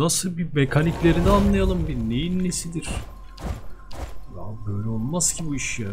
Nasıl bir mekaniklerini anlayalım bir neyin nesidir? Ya böyle olmaz ki bu iş ya.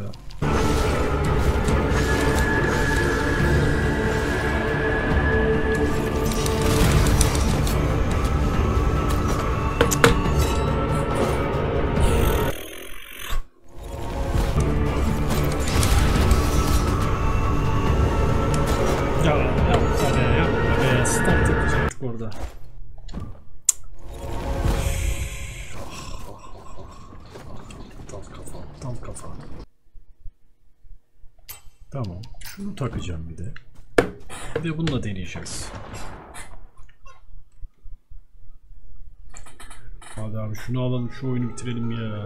Deneyeceğiz. Hadi abi şunu alalım şu oyunu bitirelim ya.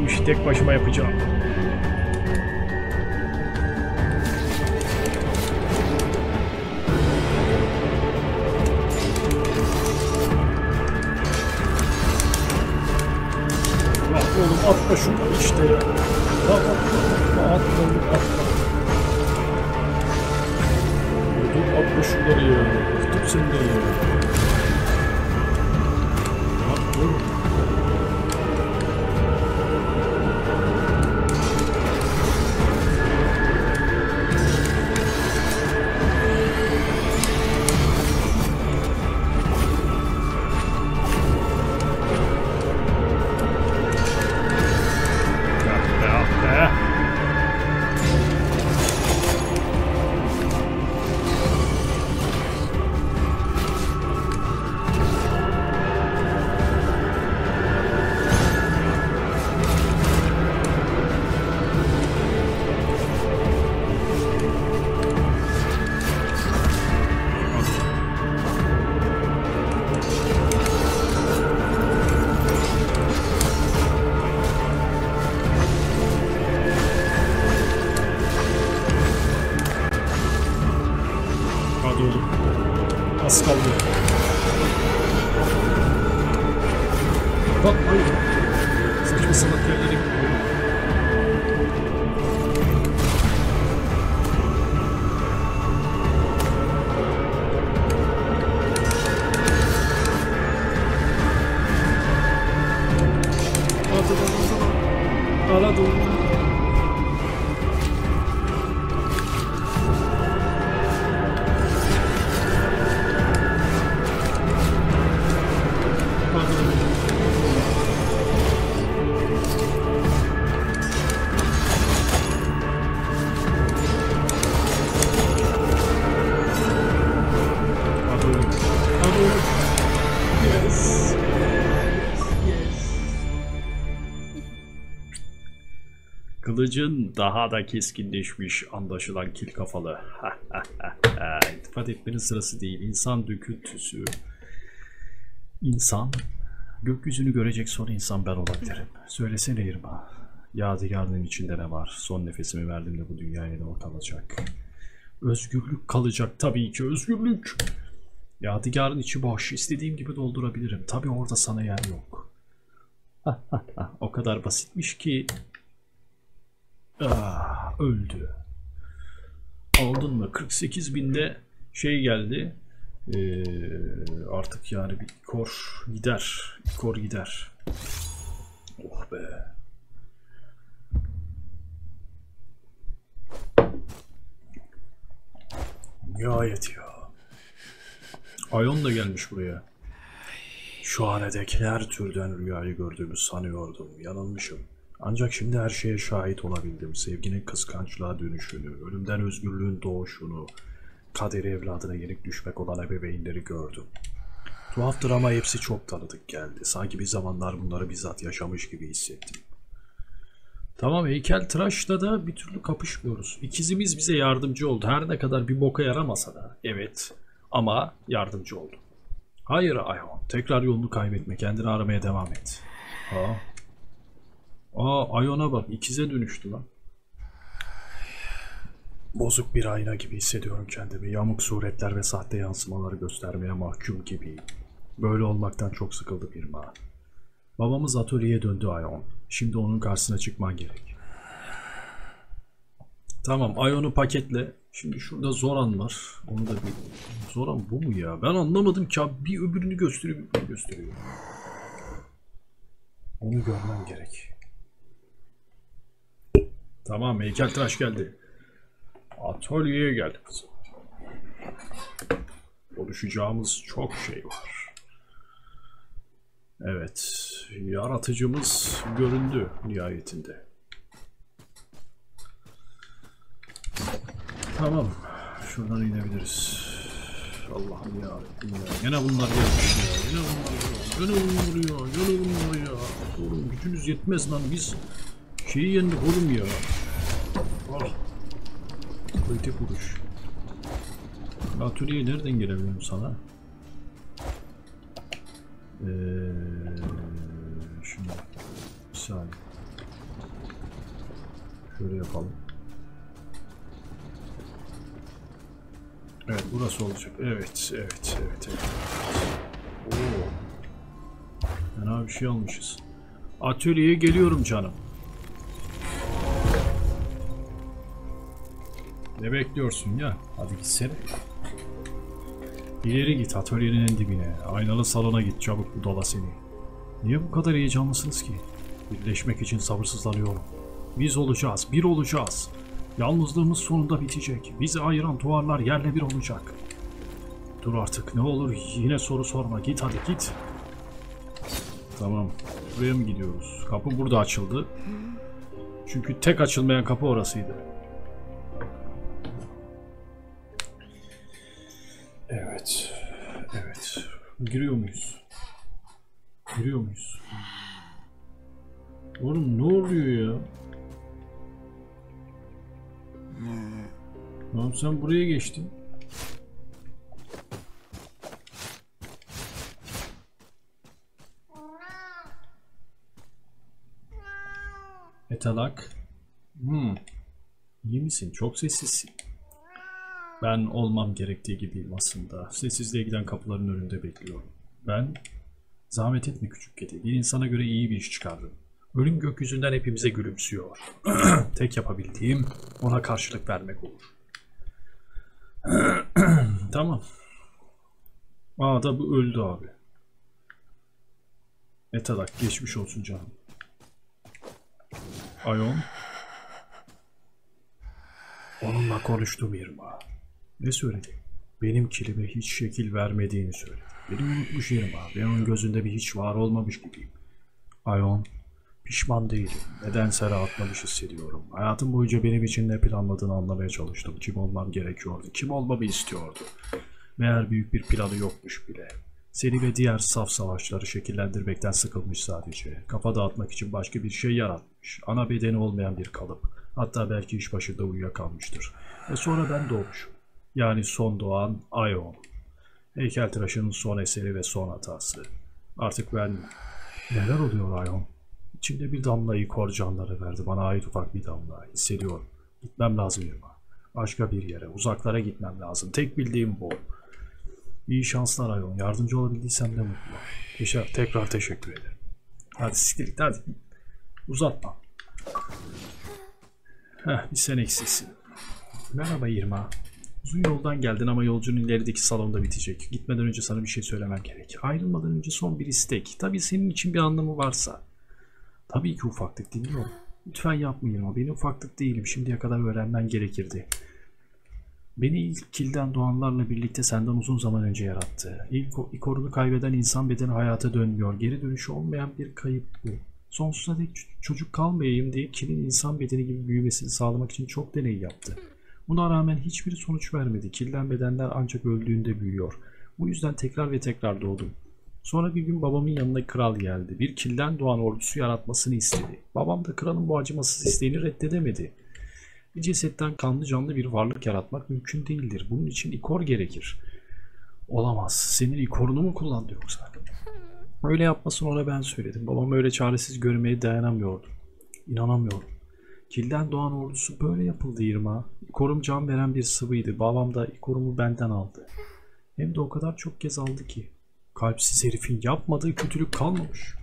Bu işi tek başıma yapacağım. Bak oğlum atma şunu işte ya. Bak atma atma oğlum, atma. Dur atma şunları ya. Bıktım senden ya. Bak oğlum. Daha da keskinleşmiş anlaşılan kil kafalı. İltifat etmenin sırası değil. İnsan döküntüsü. İnsan gökyüzünü görecek son insan ben olabilirim. Söylesene Irma. Yadigarının içinde ne var? Son nefesimi verdiğimde bu dünyaya ne o kalacak? Özgürlük kalacak tabii ki özgürlük. Yadigarın içi boş. İstediğim gibi doldurabilirim. Tabii orada sana yer yok. o kadar basitmiş ki Ah, öldü. Aldın mı? 48 binde şey geldi. Ee, artık yani bir kor gider. Kor gider. Oh be. Nihayet ya. Ayon da gelmiş buraya. Şu hanedeki her türden rüyayı gördüğümü sanıyordum. Yanılmışım. Ancak şimdi her şeye şahit olabildim. Sevginin kıskançlığa dönüşünü, ölümden özgürlüğün doğuşunu, kaderi evladına yenik düşmek olan ebeveynleri gördüm. Tuhaftır ama hepsi çok tanıdık geldi. Sanki bir zamanlar bunları bizzat yaşamış gibi hissettim. Tamam heykel tıraşla da bir türlü kapışmıyoruz. İkizimiz bize yardımcı oldu. Her ne kadar bir boka yaramasa da. Evet ama yardımcı oldu. Hayır Ayhan. Tekrar yolunu kaybetme. Kendini aramaya devam et. Aa, Aa Ayon'a bak ikize dönüştü lan. Bozuk bir ayna gibi hissediyorum kendimi. Yamuk suretler ve sahte yansımaları göstermeye mahkum gibi. Böyle olmaktan çok sıkıldı Birma. Babamız atölyeye döndü Ayon. Şimdi onun karşısına çıkman gerek. Tamam Ayon'u paketle. Şimdi şurada Zoran var. Onu da bir... Zoran bu mu ya? Ben anlamadım ki abi. Bir öbürünü gösteriyor bir öbürünü gösteriyor. Onu görmem gerek. Tamam heykeltıraş geldi. Atölyeye gel kızım. Konuşacağımız çok şey var. Evet, yaratıcımız göründü nihayetinde. Tamam, şuradan inebiliriz. Allah'ım ya. Yine bunlar gelmiş ya, yine bunlar ya, yine bunlar ya, yine bunlar ya. Oğlum gücünüz yetmez lan biz şeyi yendik oğlum ya. Ah. Kritik vuruş. Atölyeye nereden gelebilirim sana? Ee, şimdi bir saniye. Şöyle yapalım. Evet burası olacak. Evet, evet, evet, evet. Oo. Fena bir şey almışız. Atölyeye geliyorum canım. Ne bekliyorsun ya? Hadi gitsene. İleri git atölyenin en dibine. Aynalı salona git çabuk budala seni. Niye bu kadar heyecanlısınız ki? Birleşmek için sabırsızlanıyorum. Biz olacağız, bir olacağız. Yalnızlığımız sonunda bitecek. Bizi ayıran duvarlar yerle bir olacak. Dur artık ne olur yine soru sorma. Git hadi git. Tamam. Buraya mı gidiyoruz? Kapı burada açıldı. Çünkü tek açılmayan kapı orasıydı. Giriyor muyuz? Giriyor muyuz? Oğlum ne oluyor ya? Tamam sen buraya geçtin. Etalak. Hmm. İyi misin? Çok sessizsin. Ben olmam gerektiği gibiyim aslında. Sessizliğe giden kapıların önünde bekliyorum. Ben, zahmet etme küçük kedi. Bir insana göre iyi bir iş çıkardım. Ölüm gökyüzünden hepimize gülümsüyor. Tek yapabildiğim ona karşılık vermek olur. tamam. Aa da bu öldü abi. Etalak geçmiş olsun canım. Ayon. Onunla konuştum Irma. Ne söyledi? Benim kilime hiç şekil vermediğini söyledi. Beni unutmuş Irma. Ben onun gözünde bir hiç var olmamış gibiyim. Ayon. Pişman değilim. Nedense rahatlamış hissediyorum. Hayatım boyunca benim için ne planladığını anlamaya çalıştım. Kim olmam gerekiyordu. Kim olmamı istiyordu. Meğer büyük bir planı yokmuş bile. Seni ve diğer saf savaşları şekillendirmekten sıkılmış sadece. Kafa dağıtmak için başka bir şey yaratmış. Ana bedeni olmayan bir kalıp. Hatta belki iş başında uyuyakalmıştır. Ve sonra ben doğmuşum. Yani son doğan Ion. Heykeltıraşın son eseri ve son hatası. Artık ben... Neler oluyor Ion? İçimde bir damla ikor canları verdi. Bana ait ufak bir damla. Hissediyorum. Gitmem lazım Yuma. Başka bir yere, uzaklara gitmem lazım. Tek bildiğim bu. İyi şanslar Ayon. Yardımcı olabildiysem ne mutlu. Teşekkür, tekrar teşekkür ederim. Hadi siktir hadi. Uzatma. Heh, bir sen eksiksin. Merhaba Irma. Uzun yoldan geldin ama yolcunun ilerideki salonda bitecek. Gitmeden önce sana bir şey söylemem gerek. Ayrılmadan önce son bir istek. Tabii senin için bir anlamı varsa. Tabii ki ufaklık dinliyorum. Lütfen yapma Irma. Benim ufaklık değilim. Şimdiye kadar öğrenmen gerekirdi. Beni ilk kilden doğanlarla birlikte senden uzun zaman önce yarattı. İlk ikorunu kaybeden insan bedeni hayata dönmüyor. Geri dönüşü olmayan bir kayıp bu. Sonsuza dek çocuk kalmayayım diye kilin insan bedeni gibi büyümesini sağlamak için çok deney yaptı. Buna rağmen hiçbir sonuç vermedi. Kilden bedenler ancak öldüğünde büyüyor. Bu yüzden tekrar ve tekrar doğdum. Sonra bir gün babamın yanına kral geldi. Bir kilden doğan ordusu yaratmasını istedi. Babam da kralın bu acımasız isteğini reddedemedi. Bir cesetten kanlı canlı bir varlık yaratmak mümkün değildir. Bunun için ikor gerekir. Olamaz. Senin ikorunu mu kullandı yoksa? Öyle yapmasını ona ben söyledim. Babam öyle çaresiz görmeye dayanamıyordu. İnanamıyorum. Kilden doğan ordusu böyle yapıldı Irma. İkorum can veren bir sıvıydı. Babam da ikorumu benden aldı. Hem de o kadar çok kez aldı ki. Kalpsiz herifin yapmadığı kötülük kalmamış.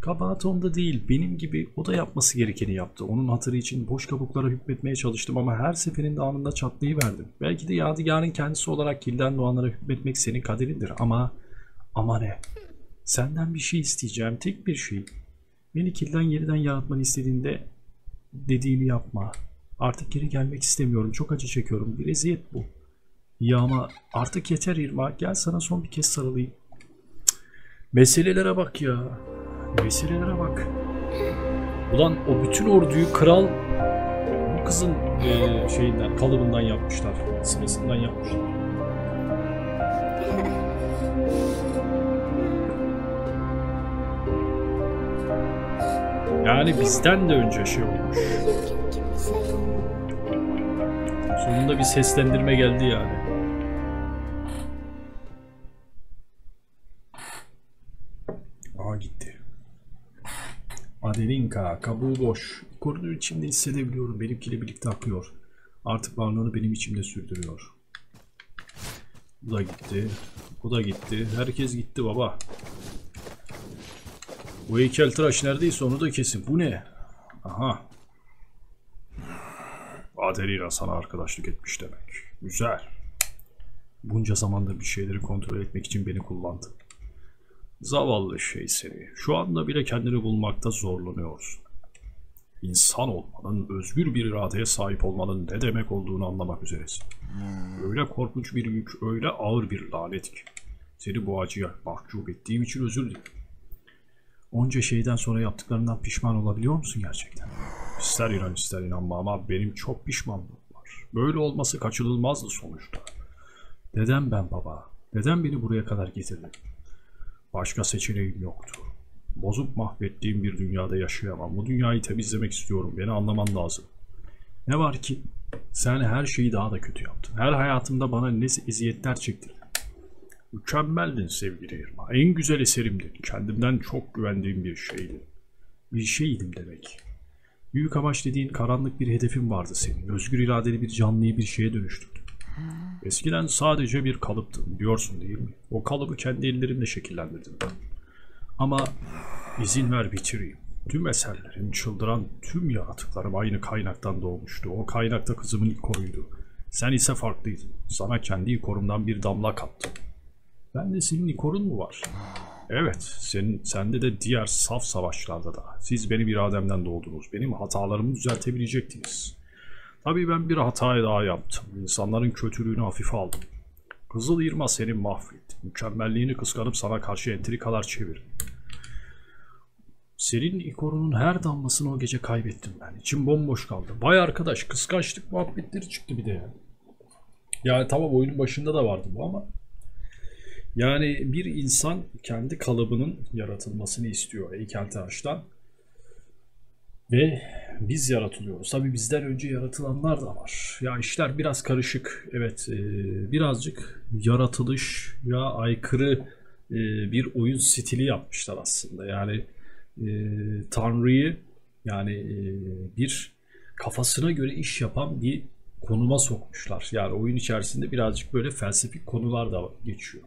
Kabahat onda değil. Benim gibi o da yapması gerekeni yaptı. Onun hatırı için boş kabuklara hükmetmeye çalıştım ama her seferinde anında çatlayıverdim. Belki de Yadigar'ın kendisi olarak kilden doğanlara hükmetmek senin kaderindir ama... Ama ne? Senden bir şey isteyeceğim. Tek bir şey. Beni kilden yeniden yaratmanı istediğinde dediğini yapma. Artık geri gelmek istemiyorum. Çok acı çekiyorum. Bir eziyet bu. Ya ama artık yeter İrma. Gel sana son bir kez sarılayım. Meselelere bak ya. Meselelere bak. Ulan o bütün orduyu kral bu kızın eee, şeyinden, kalıbından yapmışlar. Sırasından yapmışlar. Yani bizden de önce şey olmuş. Sonunda bir seslendirme geldi yani. Aa gitti. Adelinka, kabuğu boş. Koridor içimde hissedebiliyorum. Benimkiyle birlikte akıyor. Artık varlığını benim içimde sürdürüyor. Bu da gitti. Bu da gitti. Herkes gitti baba. Bu heykeltıraş neredeyse onu da kesin. Bu ne? Aha. Adelina sana arkadaşlık etmiş demek. Güzel. Bunca zamandır bir şeyleri kontrol etmek için beni kullandı. Zavallı şey seni. Şu anda bile kendini bulmakta zorlanıyorsun. İnsan olmanın, özgür bir iradeye sahip olmanın ne demek olduğunu anlamak üzeresin. Öyle korkunç bir yük, öyle ağır bir lanet ki. Seni bu acıya mahcup ettiğim için özür dilerim. Onca şeyden sonra yaptıklarından pişman olabiliyor musun gerçekten? İster inan ister inanma ama benim çok pişmanlığım var. Böyle olması kaçınılmazdı sonuçta. Neden ben baba? Neden beni buraya kadar getirdin? Başka seçeneğim yoktu. Bozup mahvettiğim bir dünyada yaşayamam. Bu dünyayı temizlemek istiyorum. Beni anlaman lazım. Ne var ki? Sen her şeyi daha da kötü yaptın. Her hayatımda bana ne eziyetler çektirdin. Mükemmeldin sevgili Irma. En güzel eserimdin. Kendimden çok güvendiğim bir şeydi. Bir şeydim demek. Büyük amaç dediğin karanlık bir hedefin vardı senin. Özgür iradeli bir canlıyı bir şeye dönüştürdün. Eskiden sadece bir kalıptın biliyorsun değil mi? O kalıbı kendi ellerimle şekillendirdim ben. Ama izin ver bitireyim. Tüm eserlerim, çıldıran tüm yaratıklarım aynı kaynaktan doğmuştu. O kaynakta kızımın ikoruydu. Sen ise farklıydın. Sana kendi ikorumdan bir damla kattım. Ben de senin ikorun mu var? Evet, senin, sende de diğer saf savaşlarda da. Siz benim irademden doğdunuz. Benim hatalarımı düzeltebilecektiniz. Tabii ben bir hata daha yaptım. İnsanların kötülüğünü hafife aldım. Kızıl Irma seni mahvetti. Mükemmelliğini kıskanıp sana karşı entrikalar çevirdim. Senin ikorunun her damlasını o gece kaybettim ben. İçim bomboş kaldı. Vay arkadaş kıskançlık muhabbetleri çıktı bir de ya. Yani tamam oyunun başında da vardı bu ama Yani bir insan kendi kalıbının yaratılmasını istiyor heykeltıraştan. Ve biz yaratılıyoruz. Tabi bizden önce yaratılanlar da var. Ya işler biraz karışık. Evet e, birazcık yaratılış ya aykırı e, bir oyun stili yapmışlar aslında. Yani e, Tanrı'yı yani bir kafasına göre iş yapan bir konuma sokmuşlar. Yani oyun içerisinde birazcık böyle felsefik konular da geçiyor.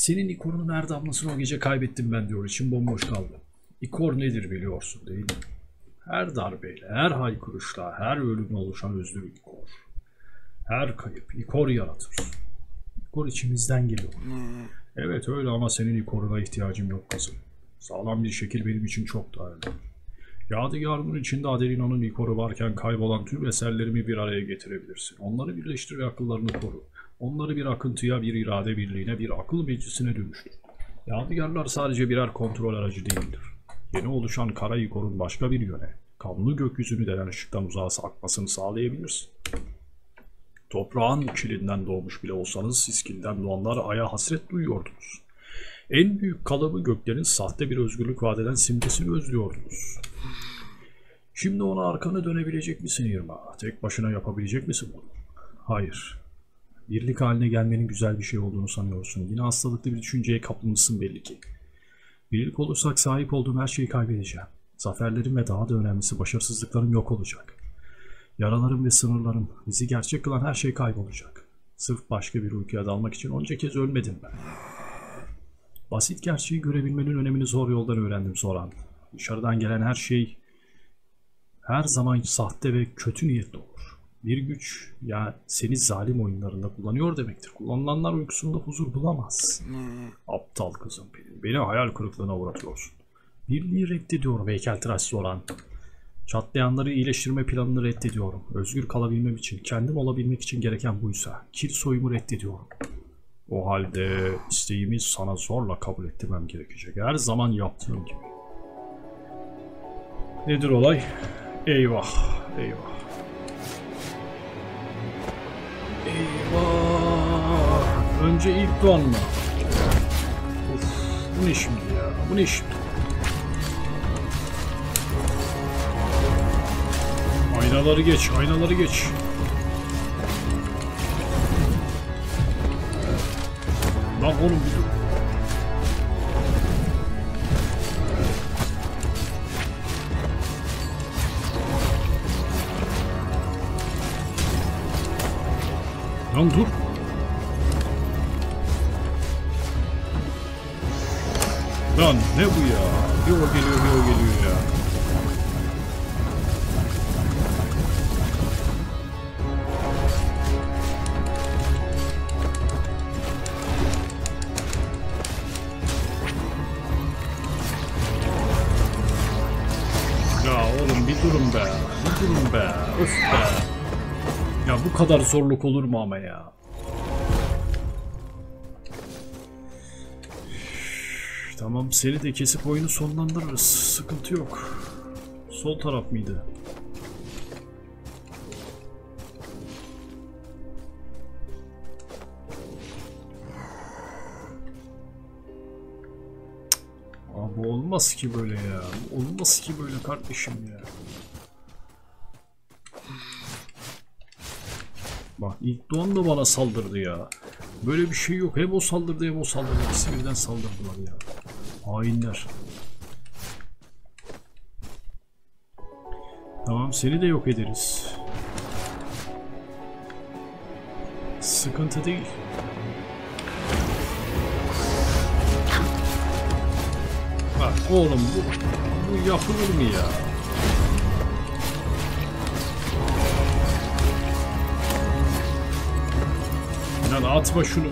Senin ikonun her damlasını o gece kaybettim ben diyor. için bomboş kaldı. İkor nedir biliyorsun değil mi? Her darbeyle, her haykırışla, her ölümle oluşan özlü bir ikor. Her kayıp ikor yaratır. İkor içimizden geliyor. Evet öyle ama senin ikoruna ihtiyacım yok kızım. Sağlam bir şekil benim için çok daha önemli. Yadigarımın içinde Adelina'nın ikoru varken kaybolan tüm eserlerimi bir araya getirebilirsin. Onları birleştir ve akıllarını koru. Onları bir akıntıya, bir irade birliğine, bir akıl meclisine dönüştür. Yadigarlar sadece birer kontrol aracı değildir. Yeni oluşan kara ikorun başka bir yöne, kanlı gökyüzünü delen ışıktan uzağa akmasını sağlayabilirsin. Toprağın kilinden doğmuş bile olsanız iskilden doğanlar aya hasret duyuyordunuz. En büyük kalıbı göklerin sahte bir özgürlük vadeden simgesini özlüyordunuz. Şimdi ona arkanı dönebilecek misin Irma? Tek başına yapabilecek misin bunu? Hayır. Birlik haline gelmenin güzel bir şey olduğunu sanıyorsun. Yine hastalıklı bir düşünceye kapılmışsın belli ki. Birlik olursak sahip olduğum her şeyi kaybedeceğim. Zaferlerim ve daha da önemlisi başarısızlıklarım yok olacak. Yaralarım ve sınırlarım, bizi gerçek kılan her şey kaybolacak. Sırf başka bir uykuya dalmak için onca kez ölmedim ben. Basit gerçeği görebilmenin önemini zor yoldan öğrendim Zoran. Dışarıdan gelen her şey her zaman sahte ve kötü niyetli olur. Bir güç ya seni zalim oyunlarında kullanıyor demektir. Kullanılanlar uykusunda huzur bulamaz. Aptal kızım benim. Beni hayal kırıklığına uğratıyorsun. Birliği reddediyorum heykeltıraş Zoran. Çatlayanları iyileştirme planını reddediyorum. Özgür kalabilmem için, kendim olabilmek için gereken buysa. Kil soyumu reddediyorum. O halde isteğimi sana zorla kabul ettirmem gerekecek. Her zaman yaptığım gibi. Nedir olay? Eyvah, eyvah. Eyvah. Önce ilk doğan mı? Of, bu ne şimdi ya? Bu ne şimdi? Aynaları geç, aynaları geç. Lan oğlum bir dur. Lan dur. Lan ne bu ya? Bir o geliyor bir o geliyor ya. Ya oğlum bir durun be. Bir durun be. Öf be. Ya bu kadar zorluk olur mu ama ya? Tamam seni de kesip oyunu sonlandırırız. Sıkıntı yok. Sol taraf mıydı? Abi olmaz ki böyle ya. Olmaz ki böyle kardeşim ya. Bak ilk Doğan da bana saldırdı ya. Böyle bir şey yok. Hem o saldırdı hem o saldırdı. İkisi birden saldırdılar ya. Hainler. Tamam seni de yok ederiz. Sıkıntı değil. Bak oğlum bu, bu yapılır mı ya? Lan atma şunu.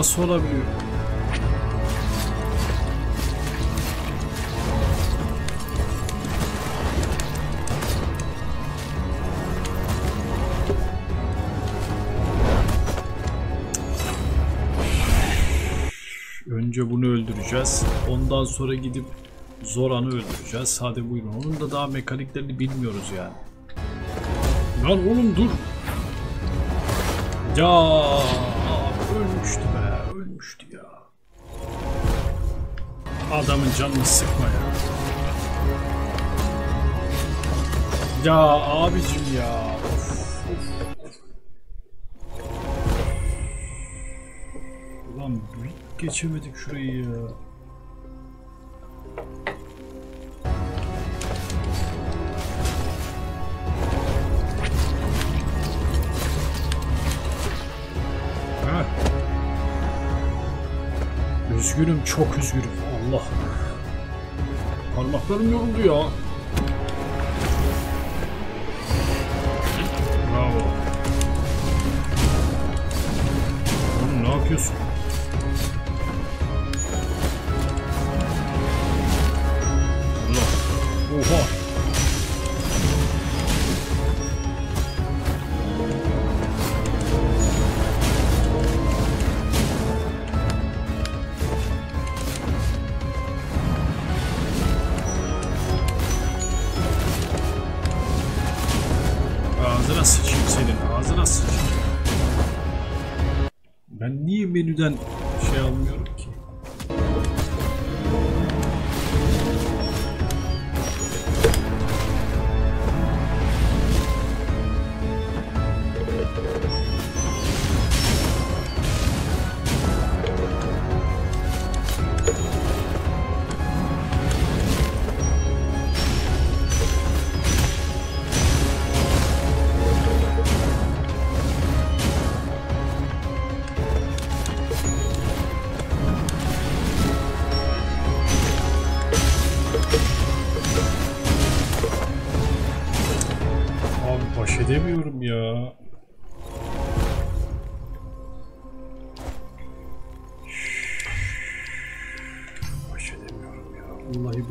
Nasıl olabiliyor? Önce bunu öldüreceğiz. Ondan sonra gidip Zoran'ı öldüreceğiz. Hadi buyurun. Onun da daha mekaniklerini bilmiyoruz yani. Lan oğlum dur. Ya ölmüştü be. Ya. Adamın canını sıkma ya. Ya abicim ya. Of, of, geçemedik şurayı ya. Üzgünüm, çok üzgünüm. Allah. Parmaklarım yoruldu ya. Bravo. Oğlum ne yapıyorsun? Allah. Oha. Niye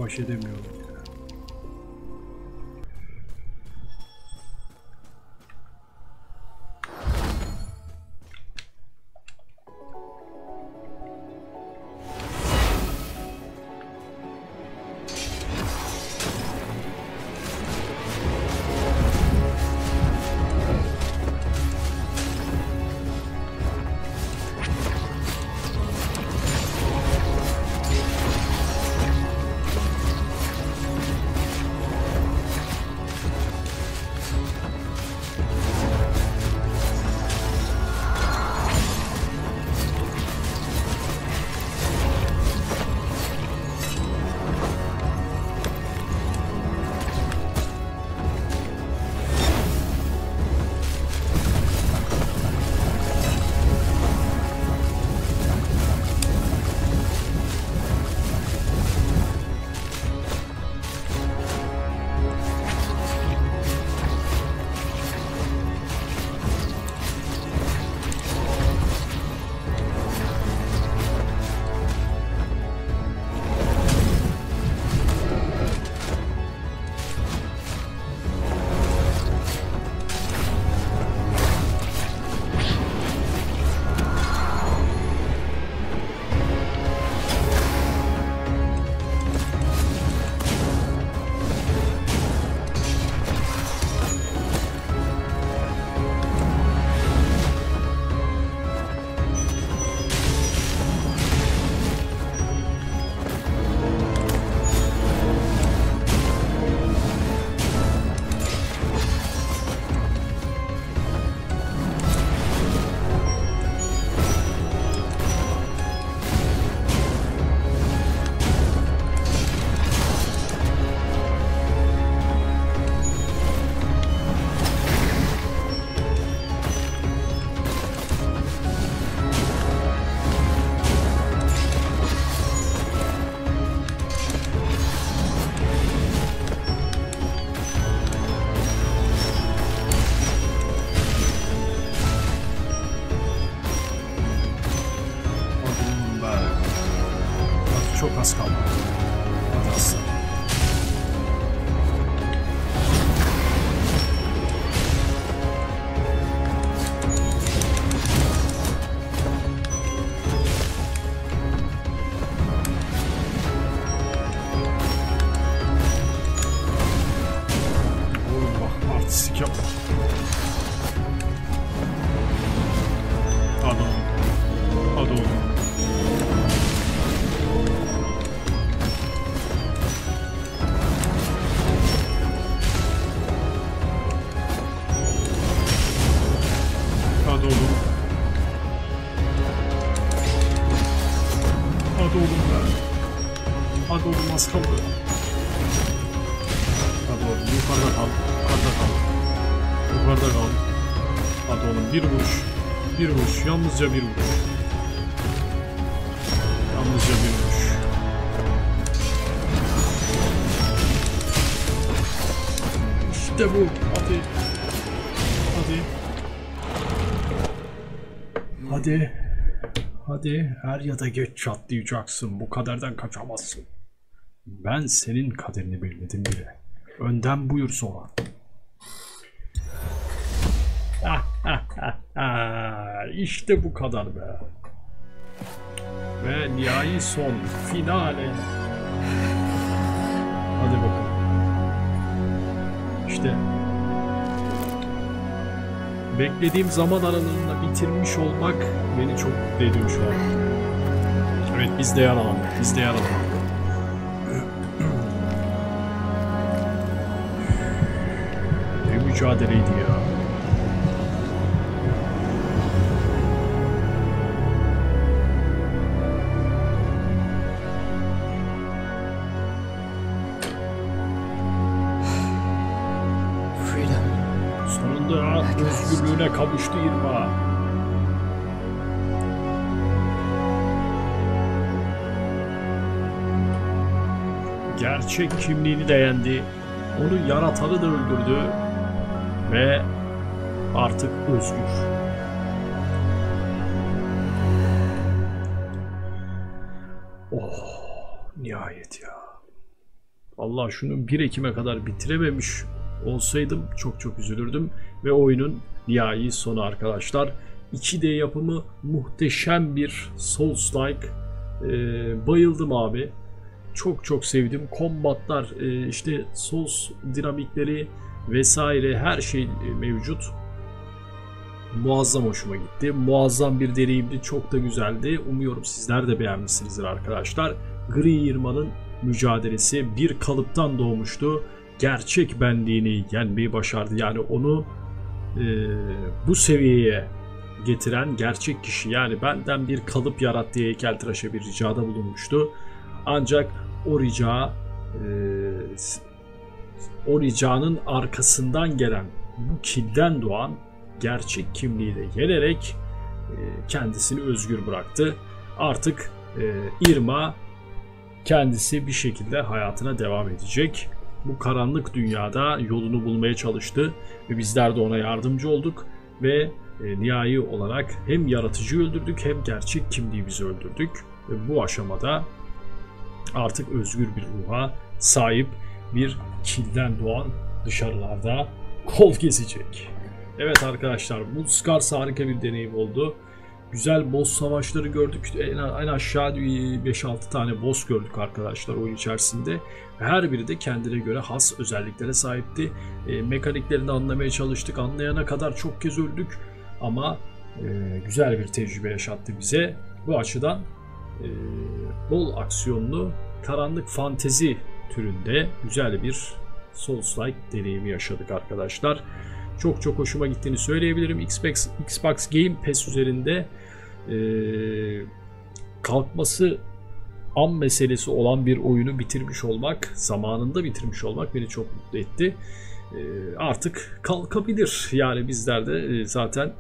Vallahi baş edemiyorum vuruş. Yalnızca bir vuruş. Yalnızca bir vuruş. İşte bu. Hadi. Hadi. Hadi. Hadi er ya da geç çatlayacaksın. Bu kaderden kaçamazsın. Ben senin kaderini belirledim bile. Önden buyur sonra. işte bu kadar be. Ve nihai son. Finale. Hadi bakalım. İşte. Beklediğim zaman aralığında bitirmiş olmak beni çok mutlu şu an. Evet biz de yaralandık. Biz de yaralandık. Ne mücadeleydi ya. Özgürlüğüne kavuştu Irma. Gerçek kimliğini de. Onu yaratanı da öldürdü. Ve artık özgür. Oh, nihayet ya. Allah şunu 1 Ekim'e kadar bitirememiş olsaydım çok çok üzülürdüm. Ve oyunun nihai sonu arkadaşlar. 2D yapımı muhteşem bir Souls-like. Ee, bayıldım abi. Çok çok sevdim. Kombatlar, e, işte Souls dinamikleri vesaire her şey e, mevcut. Muazzam hoşuma gitti. Muazzam bir deneyimdi. Çok da güzeldi. Umuyorum sizler de beğenmişsinizdir arkadaşlar. Gri Yırma'nın mücadelesi bir kalıptan doğmuştu. Gerçek benliğini yenmeyi başardı. Yani onu e, bu seviyeye getiren gerçek kişi. Yani benden bir kalıp yarat diye heykeltıraşa bir ricada bulunmuştu. Ancak o rica e, o ricanın arkasından gelen bu kilden doğan gerçek kimliği de yenerek e, kendisini özgür bıraktı. Artık e, Irma kendisi bir şekilde hayatına devam edecek. Bu karanlık dünyada yolunu bulmaya çalıştı ve bizler de ona yardımcı olduk ve e, nihai olarak hem yaratıcıyı öldürdük hem gerçek kimliğimizi öldürdük ve bu aşamada artık özgür bir ruha sahip bir kilden doğan dışarılarda kol gezecek. Evet arkadaşlar bu Scars harika bir deneyim oldu. Güzel boss savaşları gördük. En, en aşağı 5-6 tane boss gördük arkadaşlar oyun içerisinde. Her biri de kendine göre has özelliklere sahipti. E, mekaniklerini anlamaya çalıştık. Anlayana kadar çok kez öldük. Ama e, güzel bir tecrübe yaşattı bize. Bu açıdan e, bol aksiyonlu, karanlık fantezi türünde güzel bir Souls-like deneyimi yaşadık arkadaşlar. Çok çok hoşuma gittiğini söyleyebilirim. Xbox, Xbox Game Pass üzerinde e, kalkması an meselesi olan bir oyunu bitirmiş olmak, zamanında bitirmiş olmak beni çok mutlu etti. E, artık kalkabilir. Yani bizler de e, zaten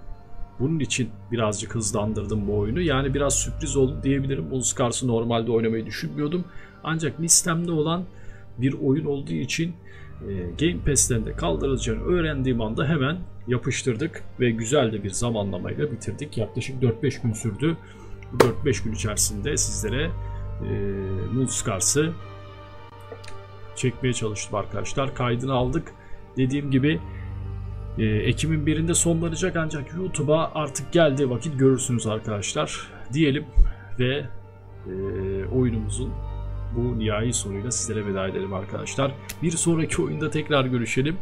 bunun için birazcık hızlandırdım bu oyunu. Yani biraz sürpriz oldu diyebilirim. Ulscars'ı normalde oynamayı düşünmüyordum. Ancak listemde olan bir oyun olduğu için Game Pass'ten de kaldırılacağını öğrendiğim anda hemen yapıştırdık ve güzel de bir zamanlamayla bitirdik. Yaklaşık 4-5 gün sürdü. Bu 4-5 gün içerisinde sizlere e, Mulskars'ı çekmeye çalıştım arkadaşlar. Kaydını aldık. Dediğim gibi e, Ekim'in birinde sonlanacak ancak YouTube'a artık geldiği vakit görürsünüz arkadaşlar. Diyelim ve e, oyunumuzun bu nihai sonuyla sizlere veda edelim arkadaşlar. Bir sonraki oyunda tekrar görüşelim.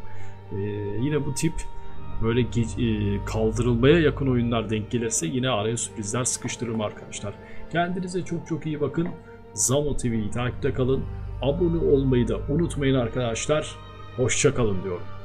E, yine bu tip böyle e, kaldırılmaya yakın oyunlar denk gelirse yine araya sürprizler sıkıştırırım arkadaşlar. Kendinize çok çok iyi bakın. Zamo TV'yi takipte kalın. Abone olmayı da unutmayın arkadaşlar. Hoşçakalın diyorum.